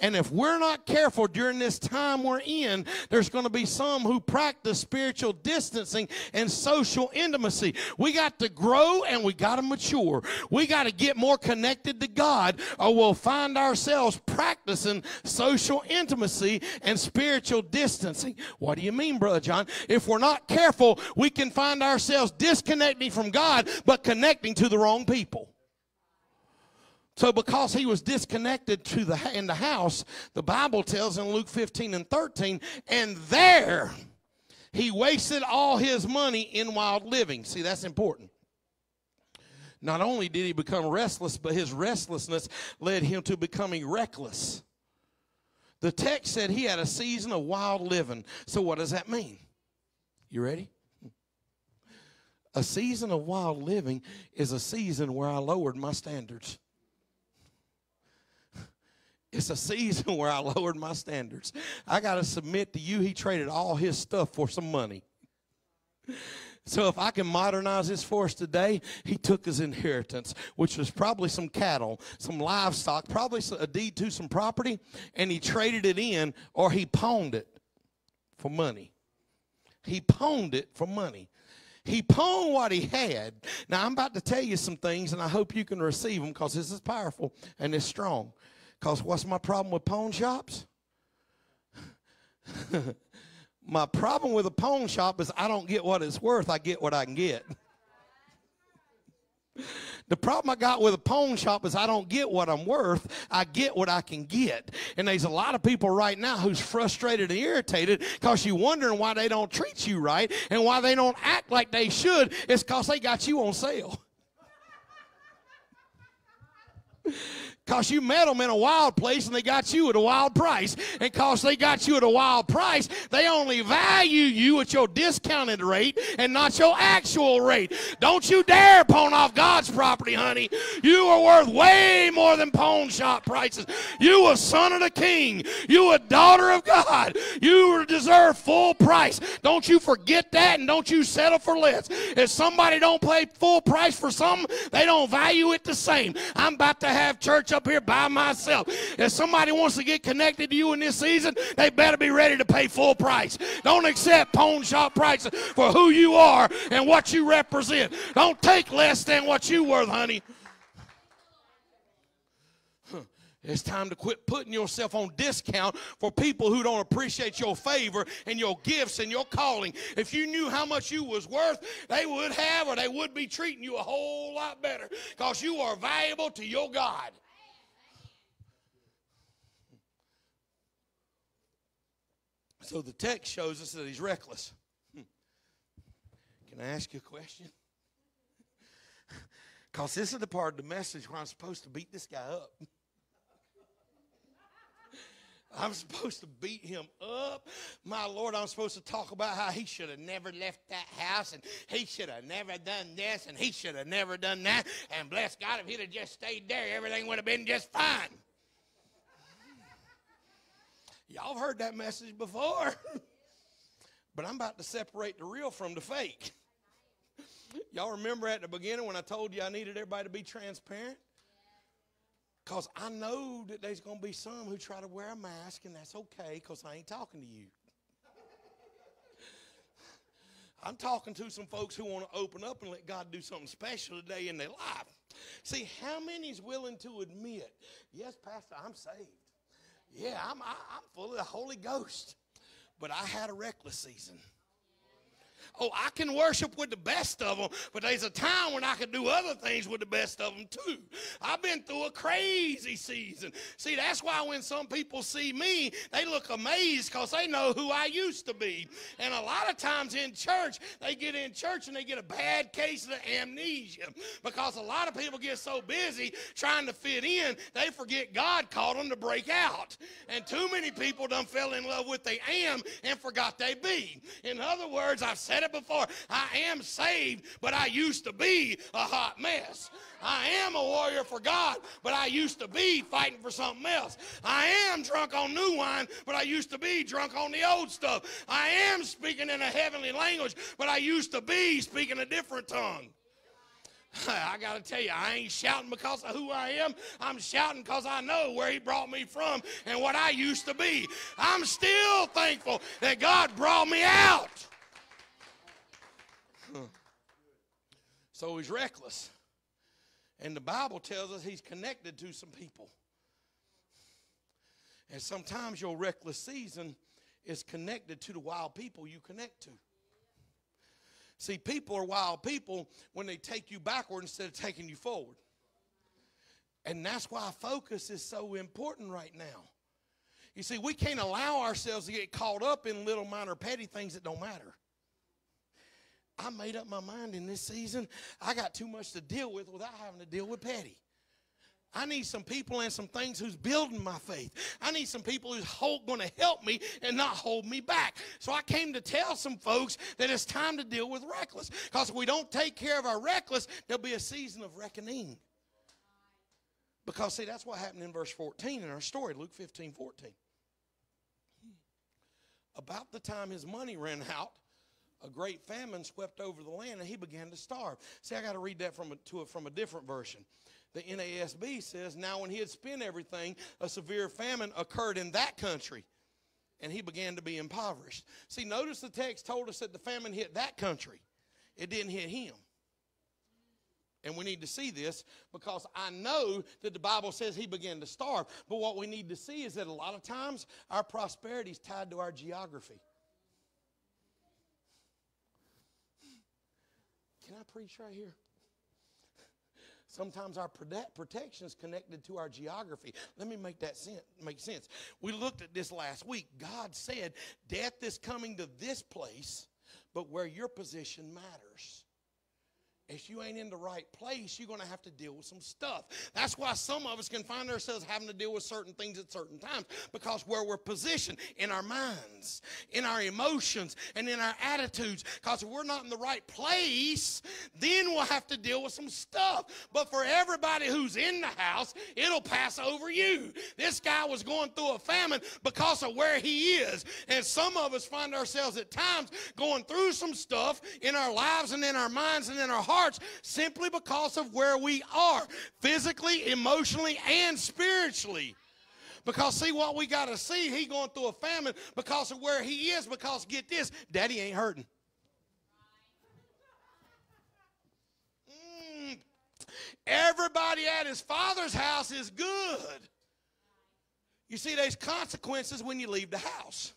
S5: And if we're not careful during this time we're in, there's going to be some who practice spiritual distancing and social intimacy. We got to grow and we got to mature. We got to get more connected to God, or we'll find ourselves practicing social intimacy and spiritual distancing. What do you mean, Brother John? If we're not careful, we can find ourselves disconnecting from God, but connecting to the wrong people. So, because he was disconnected to the in the house, the Bible tells in Luke 15 and 13, and there he wasted all his money in wild living. See, that's important. Not only did he become restless, but his restlessness led him to becoming reckless. The text said he had a season of wild living. So, what does that mean? You ready? A season of wild living is a season where I lowered my standards. It's a season (laughs) where I lowered my standards. I got to submit to you, he traded all his stuff for some money. So if I can modernize this for us today, he took his inheritance, which was probably some cattle, some livestock, probably a deed to some property, and he traded it in or he pawned it for money. He pawned it for money. He pawned what he had. Now I'm about to tell you some things, and I hope you can receive them because this is powerful and it's strong. Because what's my problem with pawn shops? (laughs) my problem with a pawn shop is I don't get what it's worth, I get what I can get. (laughs) The problem I got with a pawn shop is I don't get what I'm worth. I get what I can get. And there's a lot of people right now who's frustrated and irritated because you're wondering why they don't treat you right and why they don't act like they should. It's because they got you on sale. (laughs) Because you met them in a wild place and they got you at a wild price. And because they got you at a wild price, they only value you at your discounted rate and not your actual rate. Don't you dare pawn off God's property, honey. You are worth way more than pawn shop prices. You a son of the king. You a daughter of God. You deserve full price. Don't you forget that and don't you settle for less. If somebody don't pay full price for something, they don't value it the same. I'm about to have church up here by myself. If somebody wants to get connected to you in this season, they better be ready to pay full price. Don't accept pawn shop prices for who you are and what you represent. Don't take less than what you're worth, honey. It's time to quit putting yourself on discount for people who don't appreciate your favor and your gifts and your calling. If you knew how much you was worth, they would have or they would be treating you a whole lot better because you are valuable to your God. So the text shows us that he's reckless. Hmm. Can I ask you a question? (laughs) Because this is the part of the message where I'm supposed to beat this guy up. (laughs) I'm supposed to beat him up. My Lord, I'm supposed to talk about how he should have never left that house and he should have never done this and he should have never done that. And bless God, if he'd have just stayed there, everything would have been just fine. Y'all heard that message before. (laughs) but I'm about to separate the real from the fake. (laughs) Y'all remember at the beginning when I told you I needed everybody to be transparent? Because I know that there's going to be some who try to wear a mask, and that's okay because I ain't talking to you. (laughs) I'm talking to some folks who want to open up and let God do something special today in their life. See, how many is willing to admit, yes, Pastor, I'm saved. Yeah, I'm, I, am i am full of the Holy Ghost. But I had a reckless season. Oh, I can worship with the best of them, but there's a time when I can do other things with the best of them too. I've been through a crazy season. See, that's why when some people see me, they look amazed because they know who I used to be. And a lot of times in church, they get in church and they get a bad case of amnesia because a lot of people get so busy trying to fit in, they forget God called them to break out. And too many people done fell in love with they am and forgot they be. In other words, I've said it before, I am saved, but I used to be a hot mess. I am a warrior for God, but I used to be fighting for something else. I am drunk on new wine, but I used to be drunk on the old stuff. I am speaking in a heavenly language, but I used to be speaking a different tongue. (laughs) I got to tell you, I ain't shouting because of who I am. I'm shouting because I know where He brought me from and what I used to be. I'm still thankful that God brought me out. So He's reckless. And the Bible tells us He's connected to some people. And sometimes your reckless season is connected to the wild people you connect to. See, people are wild people when they take you backward instead of taking you forward. And that's why focus is so important right now. You see, we can't allow ourselves to get caught up in little minor petty things that don't matter. I made up my mind in this season. I got too much to deal with without having to deal with petty. I need some people and some things who's building my faith. I need some people who's going to help me and not hold me back. So I came to tell some folks that it's time to deal with reckless. Because if we don't take care of our reckless, there'll be a season of reckoning. Because, see, that's what happened in verse 14 in our story, Luke 15 14. About the time his money ran out, a great famine swept over the land and he began to starve. See, I got to read that from a, to a, from a different version. The NASB says, Now when he had spent everything, a severe famine occurred in that country, and he began to be impoverished. See, notice the text told us that the famine hit that country, it didn't hit him. And we need to see this because I know that the Bible says he began to starve. But what we need to see is that a lot of times our prosperity is tied to our geography. Can I preach right here? Sometimes our protection is connected to our geography. Let me make that sense, make sense. We looked at this last week. God said, Death is coming to this place, but where your position matters if you ain't in the right place, you're going to have to deal with some stuff. That's why some of us can find ourselves having to deal with certain things at certain times because where we're positioned in our minds, in our emotions, and in our attitudes. Because if we're not in the right place, then we'll have to deal with some stuff. But for everybody who's in the house, it'll pass over you. This guy was going through a famine because of where he is. And some of us find ourselves at times going through some stuff in our lives and in our minds and in our hearts hearts simply because of where we are physically, emotionally, and spiritually. Because see what we got to see, he going through a famine because of where he is. Because get this, daddy ain't hurting. Mm. Everybody at his father's house is good. You see, there's consequences when you leave the house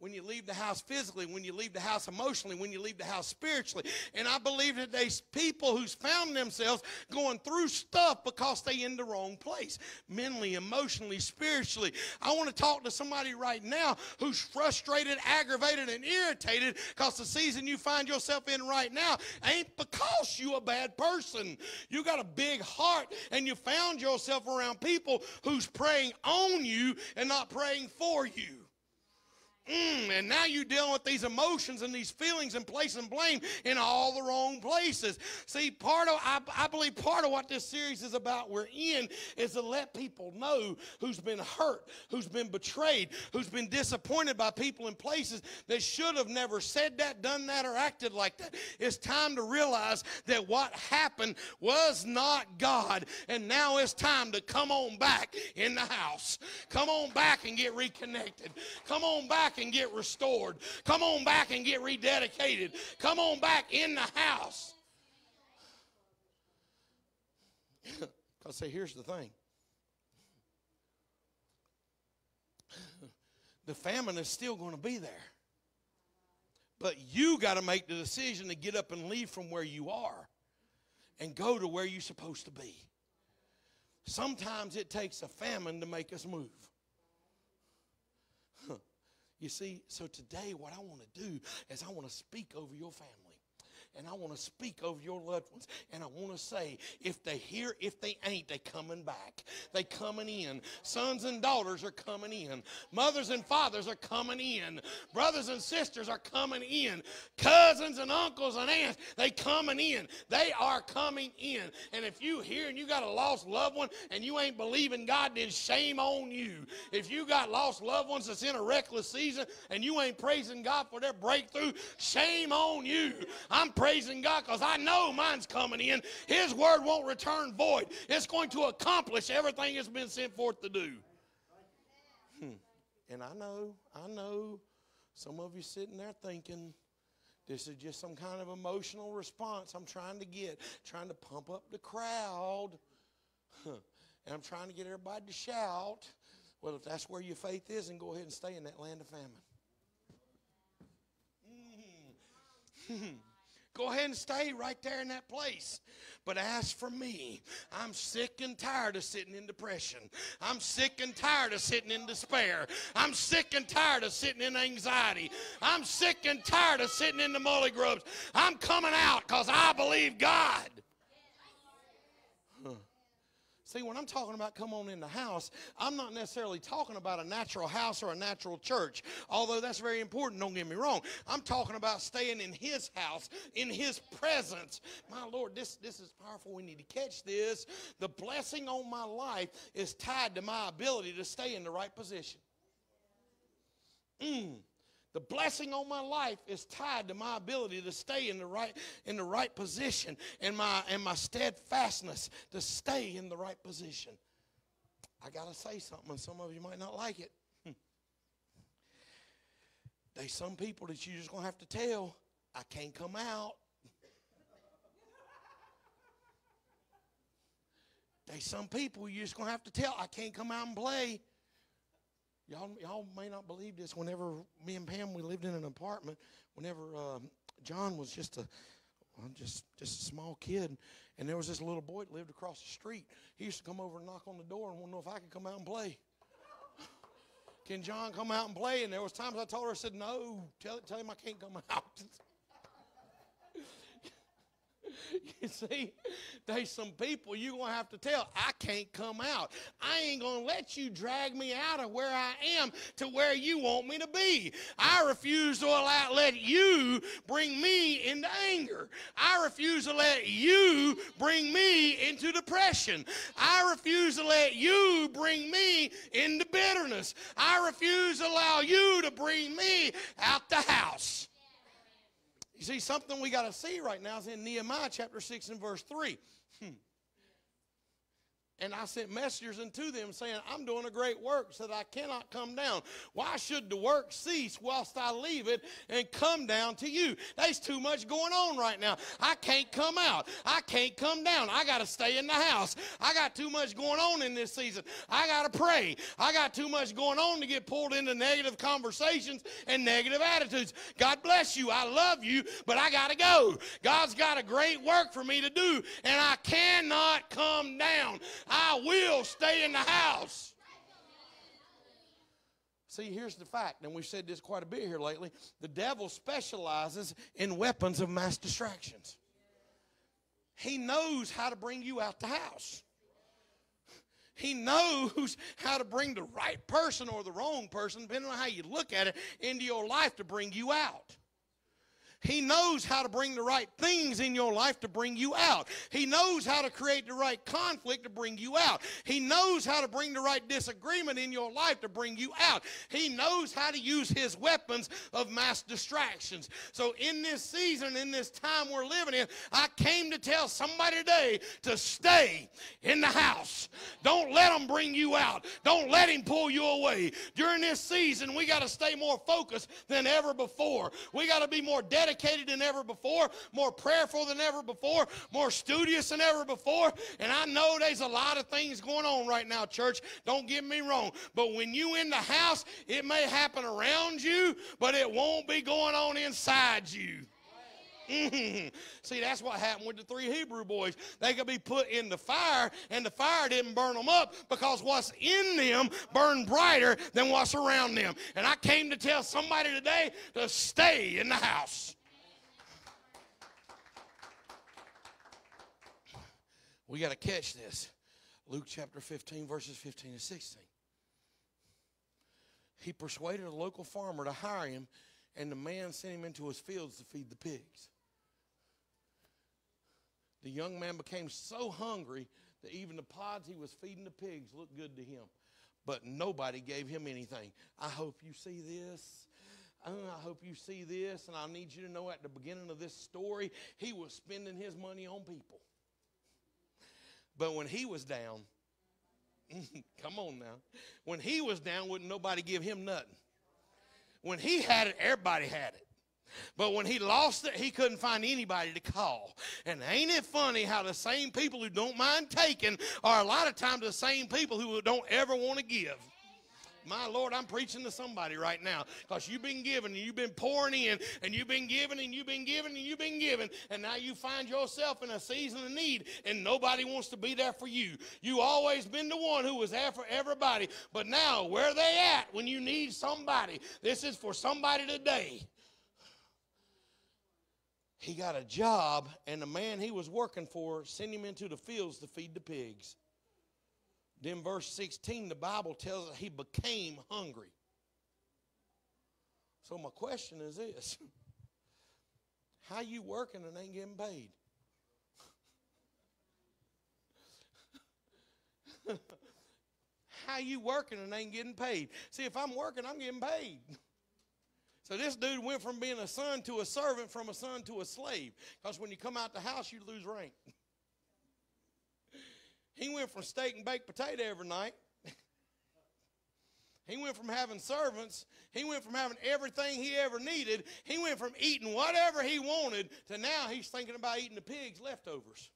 S5: when you leave the house physically, when you leave the house emotionally, when you leave the house spiritually. And I believe that there's people who's found themselves going through stuff because they in the wrong place, mentally, emotionally, spiritually. I want to talk to somebody right now who's frustrated, aggravated, and irritated because the season you find yourself in right now ain't because you a bad person. You got a big heart and you found yourself around people who's preying on you and not praying for you. Mm, and now you're dealing with these emotions and these feelings and placing blame in all the wrong places. See, part of I, I believe part of what this series is about we're in is to let people know who's been hurt, who's been betrayed, who's been disappointed by people in places that should have never said that, done that, or acted like that. It's time to realize that what happened was not God, and now it's time to come on back in the house. Come on back and get reconnected. Come on back and get restored. Come on back and get rededicated. Come on back in the house. (laughs) Because, say, here's the thing (laughs) the famine is still going to be there. But you got to make the decision to get up and leave from where you are and go to where you're supposed to be. Sometimes it takes a famine to make us move. You see, so today what I want to do is I want to speak over your family. And I want to speak over your loved ones. And I want to say, if they hear, if they ain't, they coming back. They coming in. Sons and daughters are coming in. Mothers and fathers are coming in. Brothers and sisters are coming in. Cousins and uncles and aunts, they coming in. They are coming in. And if you hear and you got a lost loved one and you ain't believing God, then shame on you. If you got lost loved ones that's in a reckless season and you ain't praising God for their breakthrough, shame on you. I'm praising God because I know mine's coming in. His word won't return void. It's going to accomplish everything it's been sent forth to do. Hmm. And I know, I know some of you sitting there thinking, this is just some kind of emotional response I'm trying to get, trying to pump up the crowd. And I'm trying to get everybody to shout. Well, if that's where your faith is, then go ahead and stay in that land of famine. Mhm. Go ahead and stay right there in that place. But as for me, I'm sick and tired of sitting in depression. I'm sick and tired of sitting in despair. I'm sick and tired of sitting in anxiety. I'm sick and tired of sitting in the molly grubs. I'm coming out because I believe God. See, when I'm talking about come on in the house, I'm not necessarily talking about a natural house or a natural church, although that's very important, don't get me wrong. I'm talking about staying in His house, in His presence. My Lord, this, this is powerful. We need to catch this. The blessing on my life is tied to my ability to stay in the right position. Mm. The blessing on my life is tied to my ability to stay in the right in the right position and my and my steadfastness to stay in the right position. I got to say something and some of you might not like it. (laughs) There's some people that you're just to have to tell, I can't come out. (laughs) There's some people you're just to have to tell, I can't come out and play. Y'all, y'all may not believe this. Whenever me and Pam we lived in an apartment, whenever um, John was just a just just a small kid, and there was this little boy that lived across the street. He used to come over and knock on the door and want to know if I could come out and play. (laughs) Can John come out and play? And there was times I told her, I said, no, tell, tell him I can't come (laughs) out. (laughs) you see, there's some people you're going to have to tell, I can't come out. I ain't going to let you drag me out of where I am to where you want me to be. I refuse to allow, let you bring me into anger. I refuse to let you bring me into depression. I refuse to let you bring me into bitterness. I refuse to allow you to bring me out the house. You see, something we got to see right now is in Nehemiah chapter 6 and verse 3. Hmm. And I sent messengers unto them saying, I'm doing a great work so that I cannot come down. Why should the work cease whilst I leave it and come down to you? There's too much going on right now. I can't come out. I can't come down. I got to stay in the house. I got too much going on in this season. I got to pray. I got too much going on to get pulled into negative conversations and negative attitudes. God bless you. I love you, but I got to go. God's got a great work for me to do, and I cannot come down. I will stay in the house. See, here's the fact, and we've said this quite a bit here lately the devil specializes in weapons of mass distractions. He knows how to bring you out the house. He knows how to bring the right person or the wrong person, depending on how you look at it, into your life to bring you out. He knows how to bring the right things in your life to bring you out. He knows how to create the right conflict to bring you out. He knows how to bring the right disagreement in your life to bring you out. He knows how to use his weapons of mass distractions. So, in this season, in this time we're living in, I came to tell somebody today to stay in the house. Don't let him bring you out. Don't let him pull you away. During this season, we got to stay more focused than ever before. We got to be more dedicated dedicated than ever before, more prayerful than ever before, more studious than ever before. And I know there's a lot of things going on right now, church. Don't get me wrong. But when you in the house, it may happen around you, but it won't be going on inside you. Mhm. See, that's what happened with the three Hebrew boys. They could be put in the fire, and the fire didn't burn them up because what's in them burned brighter than what's around them. And I came to tell somebody today to stay in the house. We got to catch this. Luke chapter 15, verses 15 and 16. He persuaded a local farmer to hire him, and the man sent him into his fields to feed the pigs. The young man became so hungry that even the pods he was feeding the pigs looked good to him. But nobody gave him anything. I hope you see this. Uh, I hope you see this. And I need you to know at the beginning of this story, he was spending his money on people. But when he was down, (laughs) come on now. When he was down, wouldn't nobody give him nothing. When he had it, everybody had it. But when he lost it, he couldn't find anybody to call. And ain't it funny how the same people who don't mind taking are a lot of times the same people who don't ever want to give? My Lord, I'm preaching to somebody right now because you've been giving and you've been pouring in and you've been giving and you've been giving and you've been giving and now you find yourself in a season of need and nobody wants to be there for you. You always been the one who was there for everybody, but now where are they at when you need somebody? This is for somebody today. He got a job, and the man he was working for sent him into the fields to feed the pigs. Then, verse 16, the Bible tells us he became hungry. So, my question is this (laughs) How you working and ain't getting paid? (laughs) How you working and ain't getting paid? See, if I'm working, I'm getting paid. (laughs) So this dude went from being a son to a servant, from a son to a slave. Because when you come out the house, you lose rank. He went from steak and baked potato every night. (laughs) he went from having servants. He went from having everything he ever needed. He went from eating whatever he wanted to now he's thinking about eating the pigs' leftovers.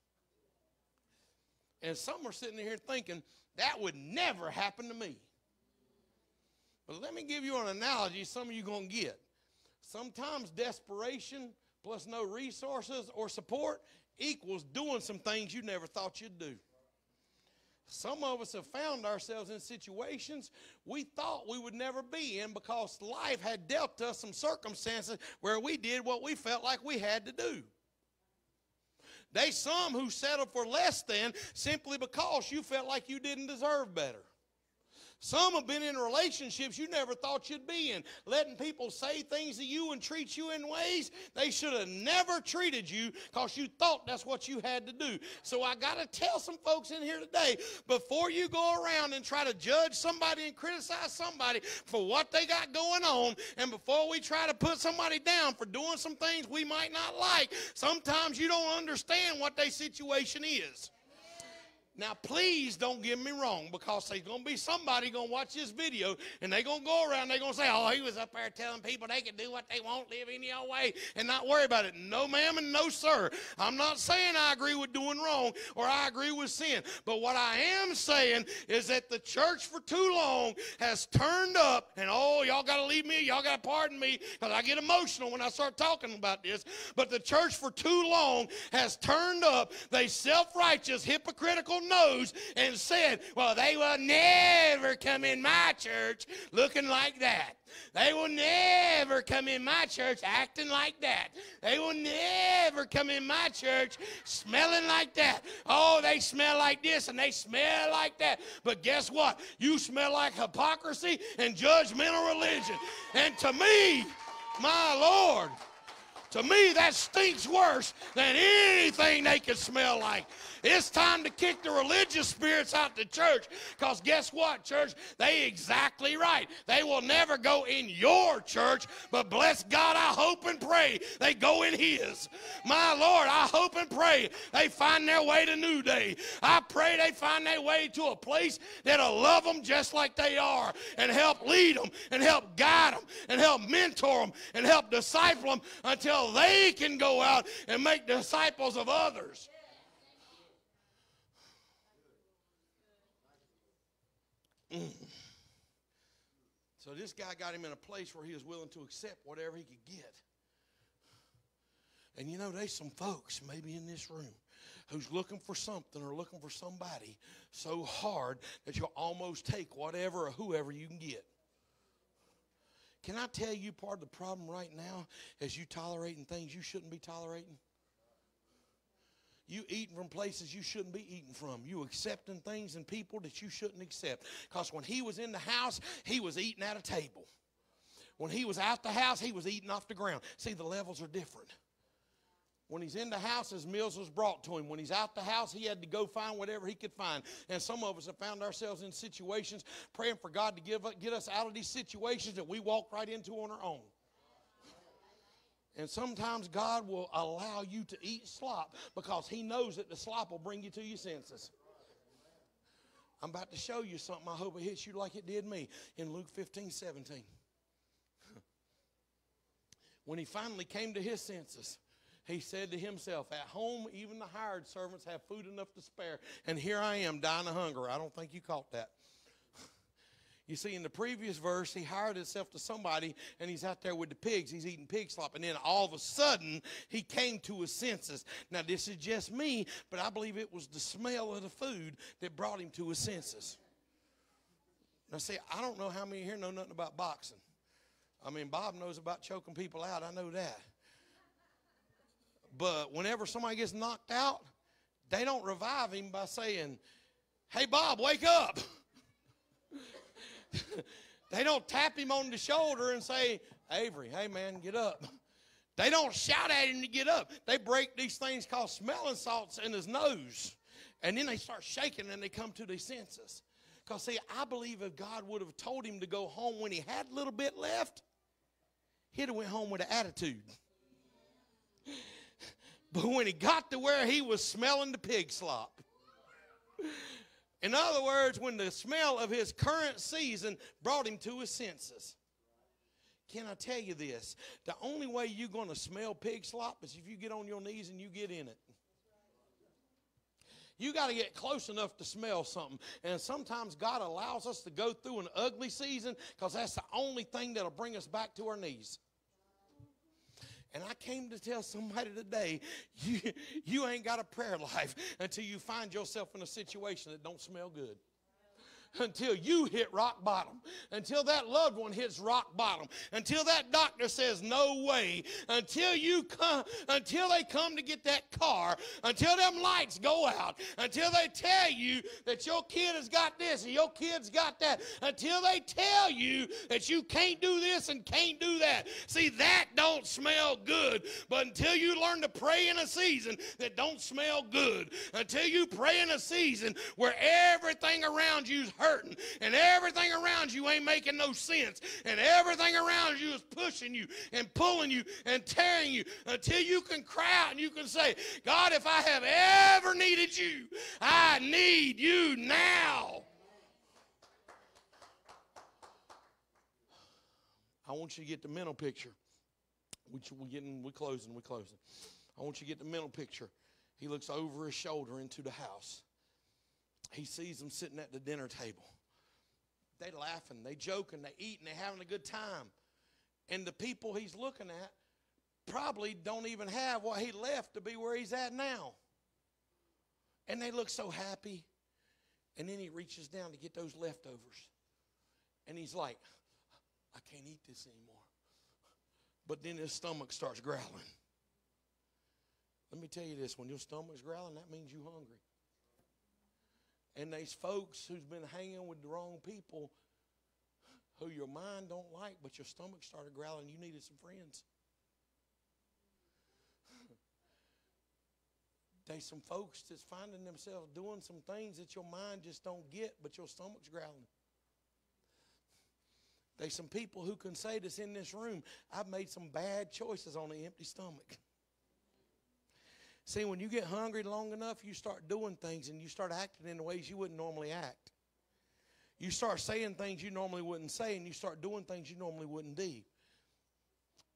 S5: And some are sitting here thinking, that would never happen to me. But let me give you an analogy some of you going to get. Sometimes desperation plus no resources or support equals doing some things you never thought you'd do. Some of us have found ourselves in situations we thought we would never be in because life had dealt us some circumstances where we did what we felt like we had to do. There's some who settled for less than simply because you felt like you didn't deserve better. Some have been in relationships you never thought you'd be in, letting people say things to you and treat you in ways they should have never treated you because you thought that's what you had to do. So I got to tell some folks in here today before you go around and try to judge somebody and criticize somebody for what they got going on, and before we try to put somebody down for doing some things we might not like, sometimes you don't understand what their situation is. Now, please don't get me wrong because there's going to be somebody going to watch this video and they're going to go around they're going to say, oh, he was up there telling people they can do what they want, live any old way, and not worry about it. No, ma'am, and no, sir. I'm not saying I agree with doing wrong or I agree with sin. But what I am saying is that the church for too long has turned up, and oh, y'all got to leave me, y'all got to pardon me because I get emotional when I start talking about this. But the church for too long has turned up. They self righteous, nose and said, Well, they will never come in my church looking like that. They will never come in my church acting like that. They will never come in my church smelling like that. Oh, they smell like this and they smell like that. But guess what? You smell like hypocrisy and judgmental religion. And to me, my Lord, to me, that stinks worse than anything they could smell like. It's time to kick the religious spirits out the church because guess what, church? They exactly right. They will never go in your church, but bless God, I hope and pray they go in His. My Lord, I hope and pray they find their way to New Day. I pray they find their way to a place that'll love them just like they are and help lead them and help guide them and help mentor them and help disciple them until they can go out and make disciples of others. Mm. So this guy got him in a place where he was willing to accept whatever he could get. And you know, there's some folks maybe in this room who's looking for something or looking for somebody so hard that you'll almost take whatever or whoever you can get. Can I tell you part of the problem right now is you tolerating things you shouldn't be tolerating? You eating from places you shouldn't be eating from. You accepting things and people that you shouldn't accept. Because when he was in the house, he was eating at a table. When he was out the house, he was eating off the ground. See, the levels are different. When he's in the house, his meals was brought to him. When he's out the house, he had to go find whatever he could find. And some of us have found ourselves in situations praying for God to give, get us out of these situations that we walk right into on our own. And sometimes God will allow you to eat slop because He knows that the slop will bring you to your senses. I'm about to show you something. I hope it hits you like it did me in Luke 15 17. (laughs) When he finally came to his senses, he said to himself, At home, even the hired servants have food enough to spare, and here I am dying of hunger. I don't think you caught that. You see, in the previous verse, he hired himself to somebody and he's out there with the pigs. He's eating pig slop. And then all of a sudden, he came to his senses. Now, this is just me, but I believe it was the smell of the food that brought him to his senses. Now, see, I don't know how many here know nothing about boxing. I mean, Bob knows about choking people out. I know that. But whenever somebody gets knocked out, they don't revive him by saying, Hey, Bob, wake up. (laughs) (laughs) they don't tap him on the shoulder and say, Avery, hey, man, get up. (laughs) They don't shout at him to get up. They break these things called smelling salts in his nose. And then they start shaking and they come to their senses. Because, see, I believe if God would have told him to go home when he had a little bit left, he'd have went home with an attitude. (laughs) But when he got to where he was smelling the pig slop, in other words, when the smell of his current season brought him to his senses. Can I tell you this? The only way you're going to smell pig slop is if you get on your knees and you get in it. You got to get close enough to smell something. And sometimes God allows us to go through an ugly season because that's the only thing that'll bring us back to our knees. And I came to tell somebody today, (laughs) you, you ain't got a prayer life until you find yourself in a situation that don't smell good until you hit rock bottom, until that loved one hits rock bottom, until that doctor says no way, until you come, until they come to get that car, until them lights go out, until they tell you that your kid has got this and your kid's got that, until they tell you that you can't do this and can't do that. See, that don't smell good. But until you learn to pray in a season that don't smell good, until you pray in a season where everything around you's hurting and everything around you ain't making no sense and everything around you is pushing you and pulling you and tearing you until you can cry out and you can say, God, if I have ever needed you, I need you now. I want you to get the mental picture. We, are getting, we're closing, we're closing. I want you to get the mental picture. He looks over his shoulder into the house he sees them sitting at the dinner table. They laughing, they joking, they eating, they having a good time. And the people he's looking at probably don't even have what he left to be where he's at now. And they look so happy. And then he reaches down to get those leftovers. And he's like, I can't eat this anymore. But then his stomach starts growling. Let me tell you this when your stomach's growling, that means you're hungry. And these folks who's been hanging with the wrong people who your mind don't like, but your stomach started growling. You needed some friends. (laughs) There's some folks that's finding themselves doing some things that your mind just don't get, but your stomach's growling. There's some people who can say this in this room, I've made some bad choices on an empty stomach. (laughs) See, when you get hungry long enough, you start doing things and you start acting in ways you wouldn't normally act. You start saying things you normally wouldn't say, and you start doing things you normally wouldn't do.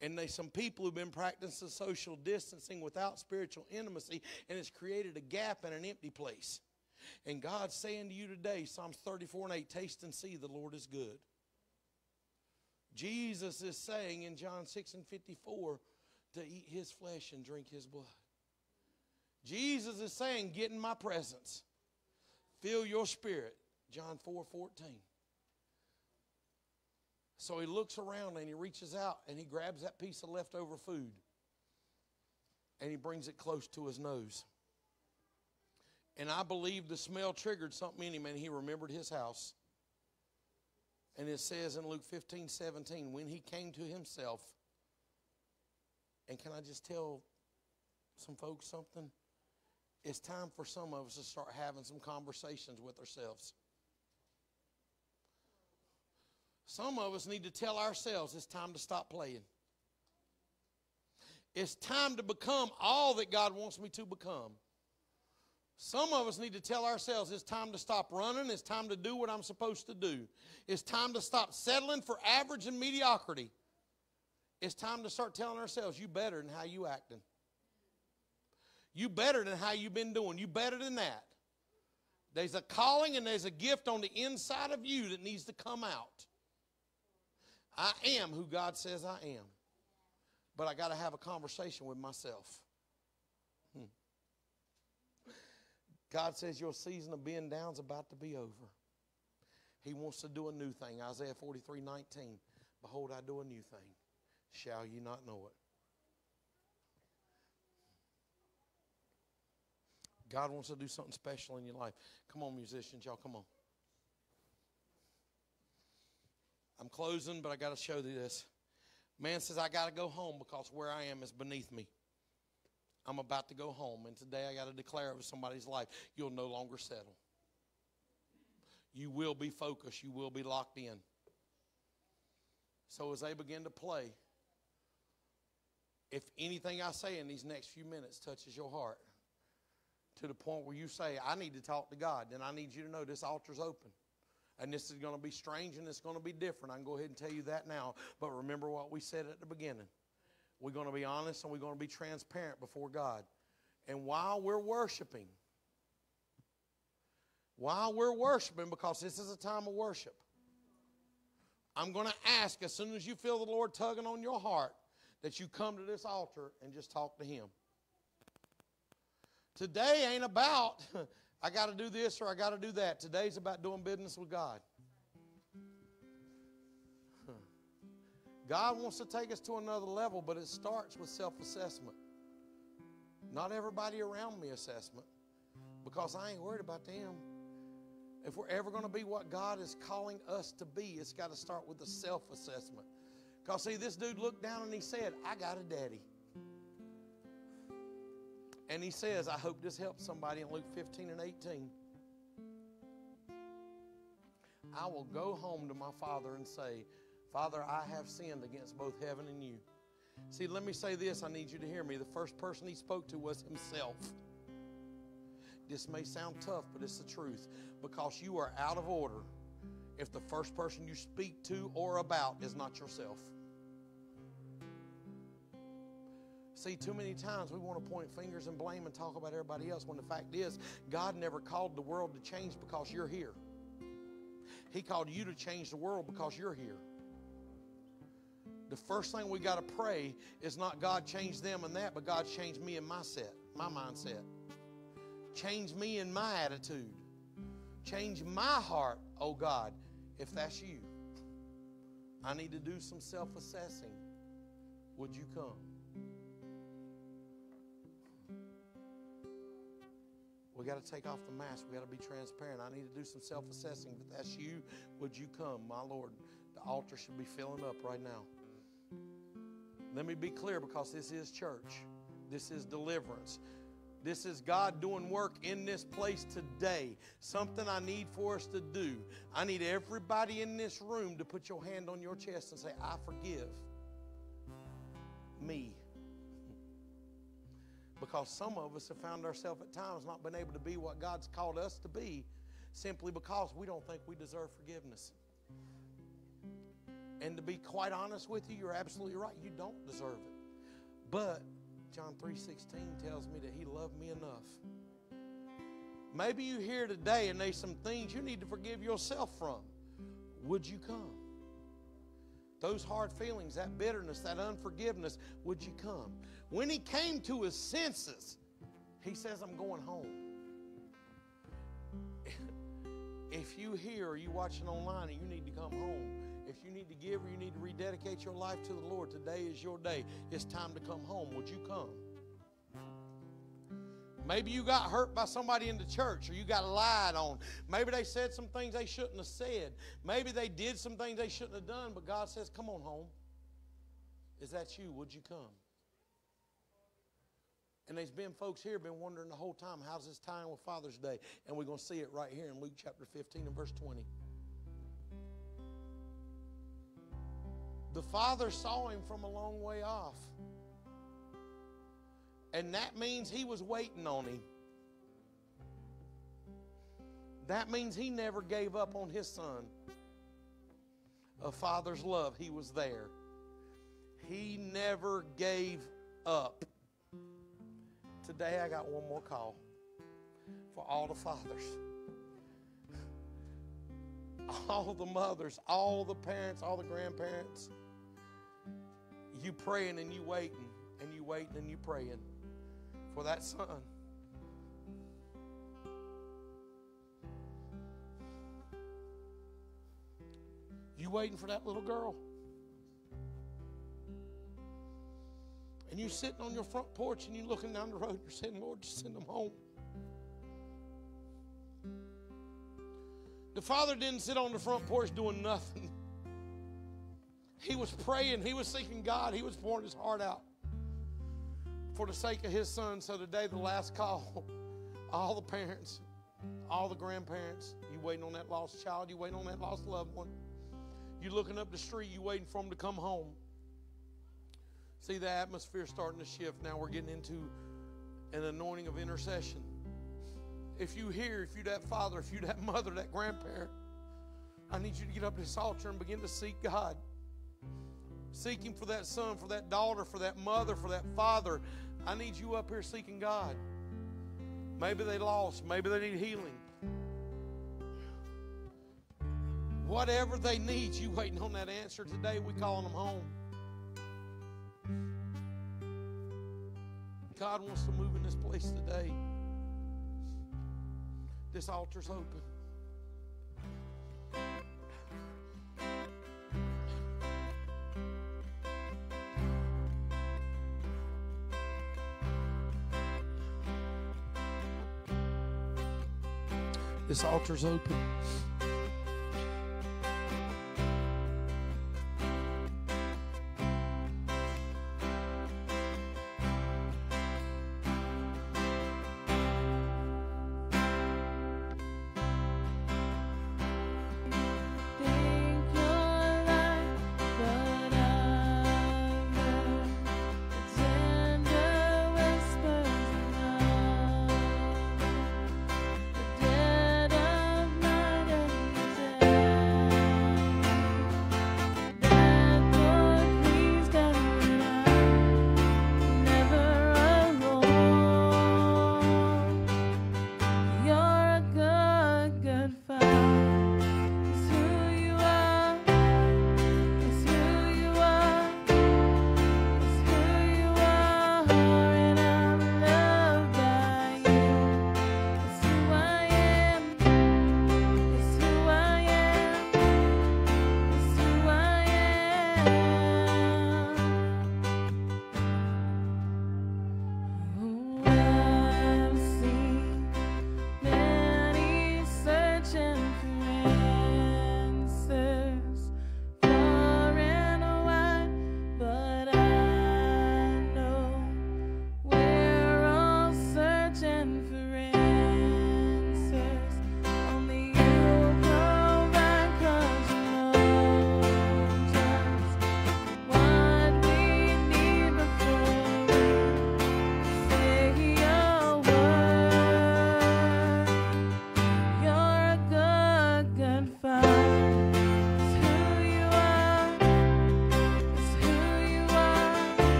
S5: And there's some people who've been practicing social distancing without spiritual intimacy, and it's created a gap and an empty place. And God's saying to you today, Psalms 34 and 8, taste and see the Lord is good. Jesus is saying in John 6 and 54 to eat his flesh and drink his blood. Jesus is saying, get in my presence. Fill your spirit. John 4 14. So he looks around and he reaches out and he grabs that piece of leftover food and he brings it close to his nose. And I believe the smell triggered something in him and he remembered his house. And it says in Luke 15 17, when he came to himself, and can I just tell some folks something? It's time for some of us to start having some conversations with ourselves. Some of us need to tell ourselves it's time to stop playing. It's time to become all that God wants me to become. Some of us need to tell ourselves it's time to stop running. It's time to do what I'm supposed to do. It's time to stop settling for average and mediocrity. It's time to start telling ourselves you better than how you acting. You better than how you've been doing. You better than that. There's a calling and there's a gift on the inside of you that needs to come out. I am who God says I am. But I got to have a conversation with myself. Hmm. God says your season of being down is about to be over. He wants to do a new thing. Isaiah 43 19. Behold, I do a new thing. Shall you not know it? God wants to do something special in your life. Come on, musicians, y'all, come on. I'm closing, but I got to show you this. Man says, I got to go home because where I am is beneath me. I'm about to go home, and today I got to declare over somebody's life you'll no longer settle. You will be focused, you will be locked in. So as they begin to play, if anything I say in these next few minutes touches your heart to the point where you say, I need to talk to God, then I need you to know this altar's open. And this is going to be strange and it's going to be different. I can go ahead and tell you that now. But remember what we said at the beginning. We're going to be honest and we're going to be transparent before God. And while we're worshiping, while we're worshiping, because this is a time of worship, I'm going to ask as soon as you feel the Lord tugging on your heart that you come to this altar and just talk to Him. Today ain't about, (laughs) I got to do this or I got to do that. Today's about doing business with God. (laughs) God wants to take us to another level, but it starts with self assessment. Not everybody around me assessment, because I ain't worried about them. If we're ever going to be what God is calling us to be, it's got to start with a self assessment. Because, see, this dude looked down and he said, I got a daddy. And he says, I hope this helps somebody in Luke 15 and 18. I will go home to my father and say, Father, I have sinned against both heaven and you. See, let me say this. I need you to hear me. The first person he spoke to was himself. This may sound tough, but it's the truth. Because you are out of order if the first person you speak to or about is not yourself. See, too many times we want to point fingers and blame and talk about everybody else when the fact is, God never called the world to change because you're here. He called you to change the world because you're here. The first thing we got to pray is not God change them and that, but God change me and my set, my mindset. Change me and my attitude. Change my heart, oh God, if that's you. I need to do some self assessing. Would you come? We got to take off the mask. We got to be transparent. I need to do some self assessing. If that's you, would you come? My Lord, the altar should be filling up right now. Let me be clear because this is church, this is deliverance. This is God doing work in this place today. Something I need for us to do. I need everybody in this room to put your hand on your chest and say, I forgive me. Because some of us have found ourselves at times not been able to be what God's called us to be simply because we don't think we deserve forgiveness. And to be quite honest with you, you're absolutely right. You don't deserve it. But John 3:16 tells me that he loved me enough. Maybe you here today and there's some things you need to forgive yourself from. Would you come? Those hard feelings, that bitterness, that unforgiveness, would you come? When he came to his senses, he says, I'm going home. (laughs) if you here or you watching online and you need to come home, if you need to give or you need to rededicate your life to the Lord, today is your day. It's time to come home. Would you come? Maybe you got hurt by somebody in the church or you got lied on. Maybe they said some things they shouldn't have said. Maybe they did some things they shouldn't have done, but God says, Come on home. Is that you? Would you come? And there's been folks here been wondering the whole time, how's this tying with Father's Day? And we're going to see it right here in Luke chapter 15 and verse 20. The father saw him from a long way off. And that means he was waiting on him. That means he never gave up on his son. A father's love, he was there. He never gave up. Today I got one more call for all the fathers, (laughs) all the mothers, all the parents, all the grandparents. You praying and you waiting, and you waiting and you praying for that son. You waiting for that little girl. And you sitting on your front porch and you looking down the road and you're saying, Lord, just send them home. The father didn't sit on the front porch doing nothing. He was praying, he was seeking God, he was pouring his heart out for the sake of his son. So today, the last call, (laughs) all the parents, all the grandparents, you waiting on that lost child, you waiting on that lost loved one. You looking up the street, you waiting for them to come home. See the atmosphere starting to shift. Now we're getting into an anointing of intercession. If you hear, if you that father, if you that mother, that grandparent, I need you to get up to this altar and begin to seek God. Seek Him for that son, for that daughter, for that mother, for that father. I need you up here seeking God. Maybe they lost. Maybe they need healing. Whatever they need, you waiting on that answer today. We calling them home. God wants to move in this place today. This altar's open. This altar's open.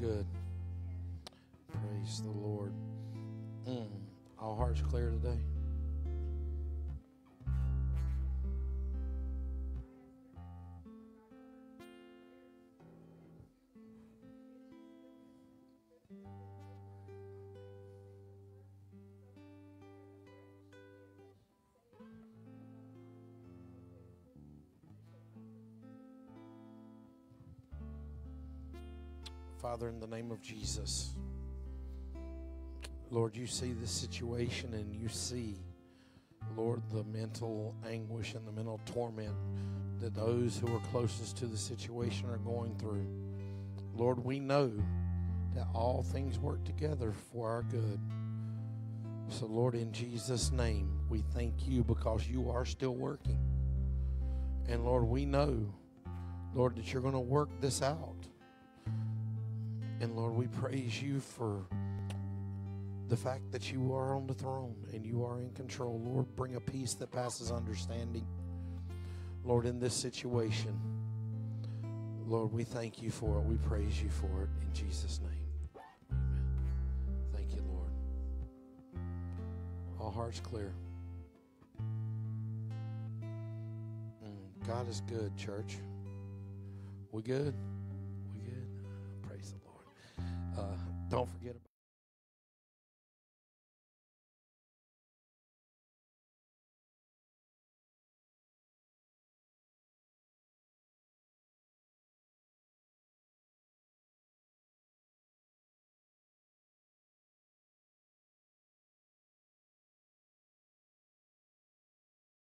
S5: Good? Praise the Lord. Mm. All hearts clear today? Father, in the name of Jesus, Lord, you see this situation and you see, Lord, the mental anguish and the mental torment that those who are closest to the situation are going through. Lord, we know that all things work together for our good. So, Lord, in Jesus' name, we thank you because you are still working. And Lord, we know, Lord, that you're going to work this out. And Lord, we praise you for the fact that you are on the throne and you are in control. Lord, bring a peace that passes understanding. Lord, in this situation, Lord, we thank you for it. We praise you for it in Jesus' name. Amen. Thank you, Lord. All hearts clear. Mm, God is good, church. We good? Don't um, forget about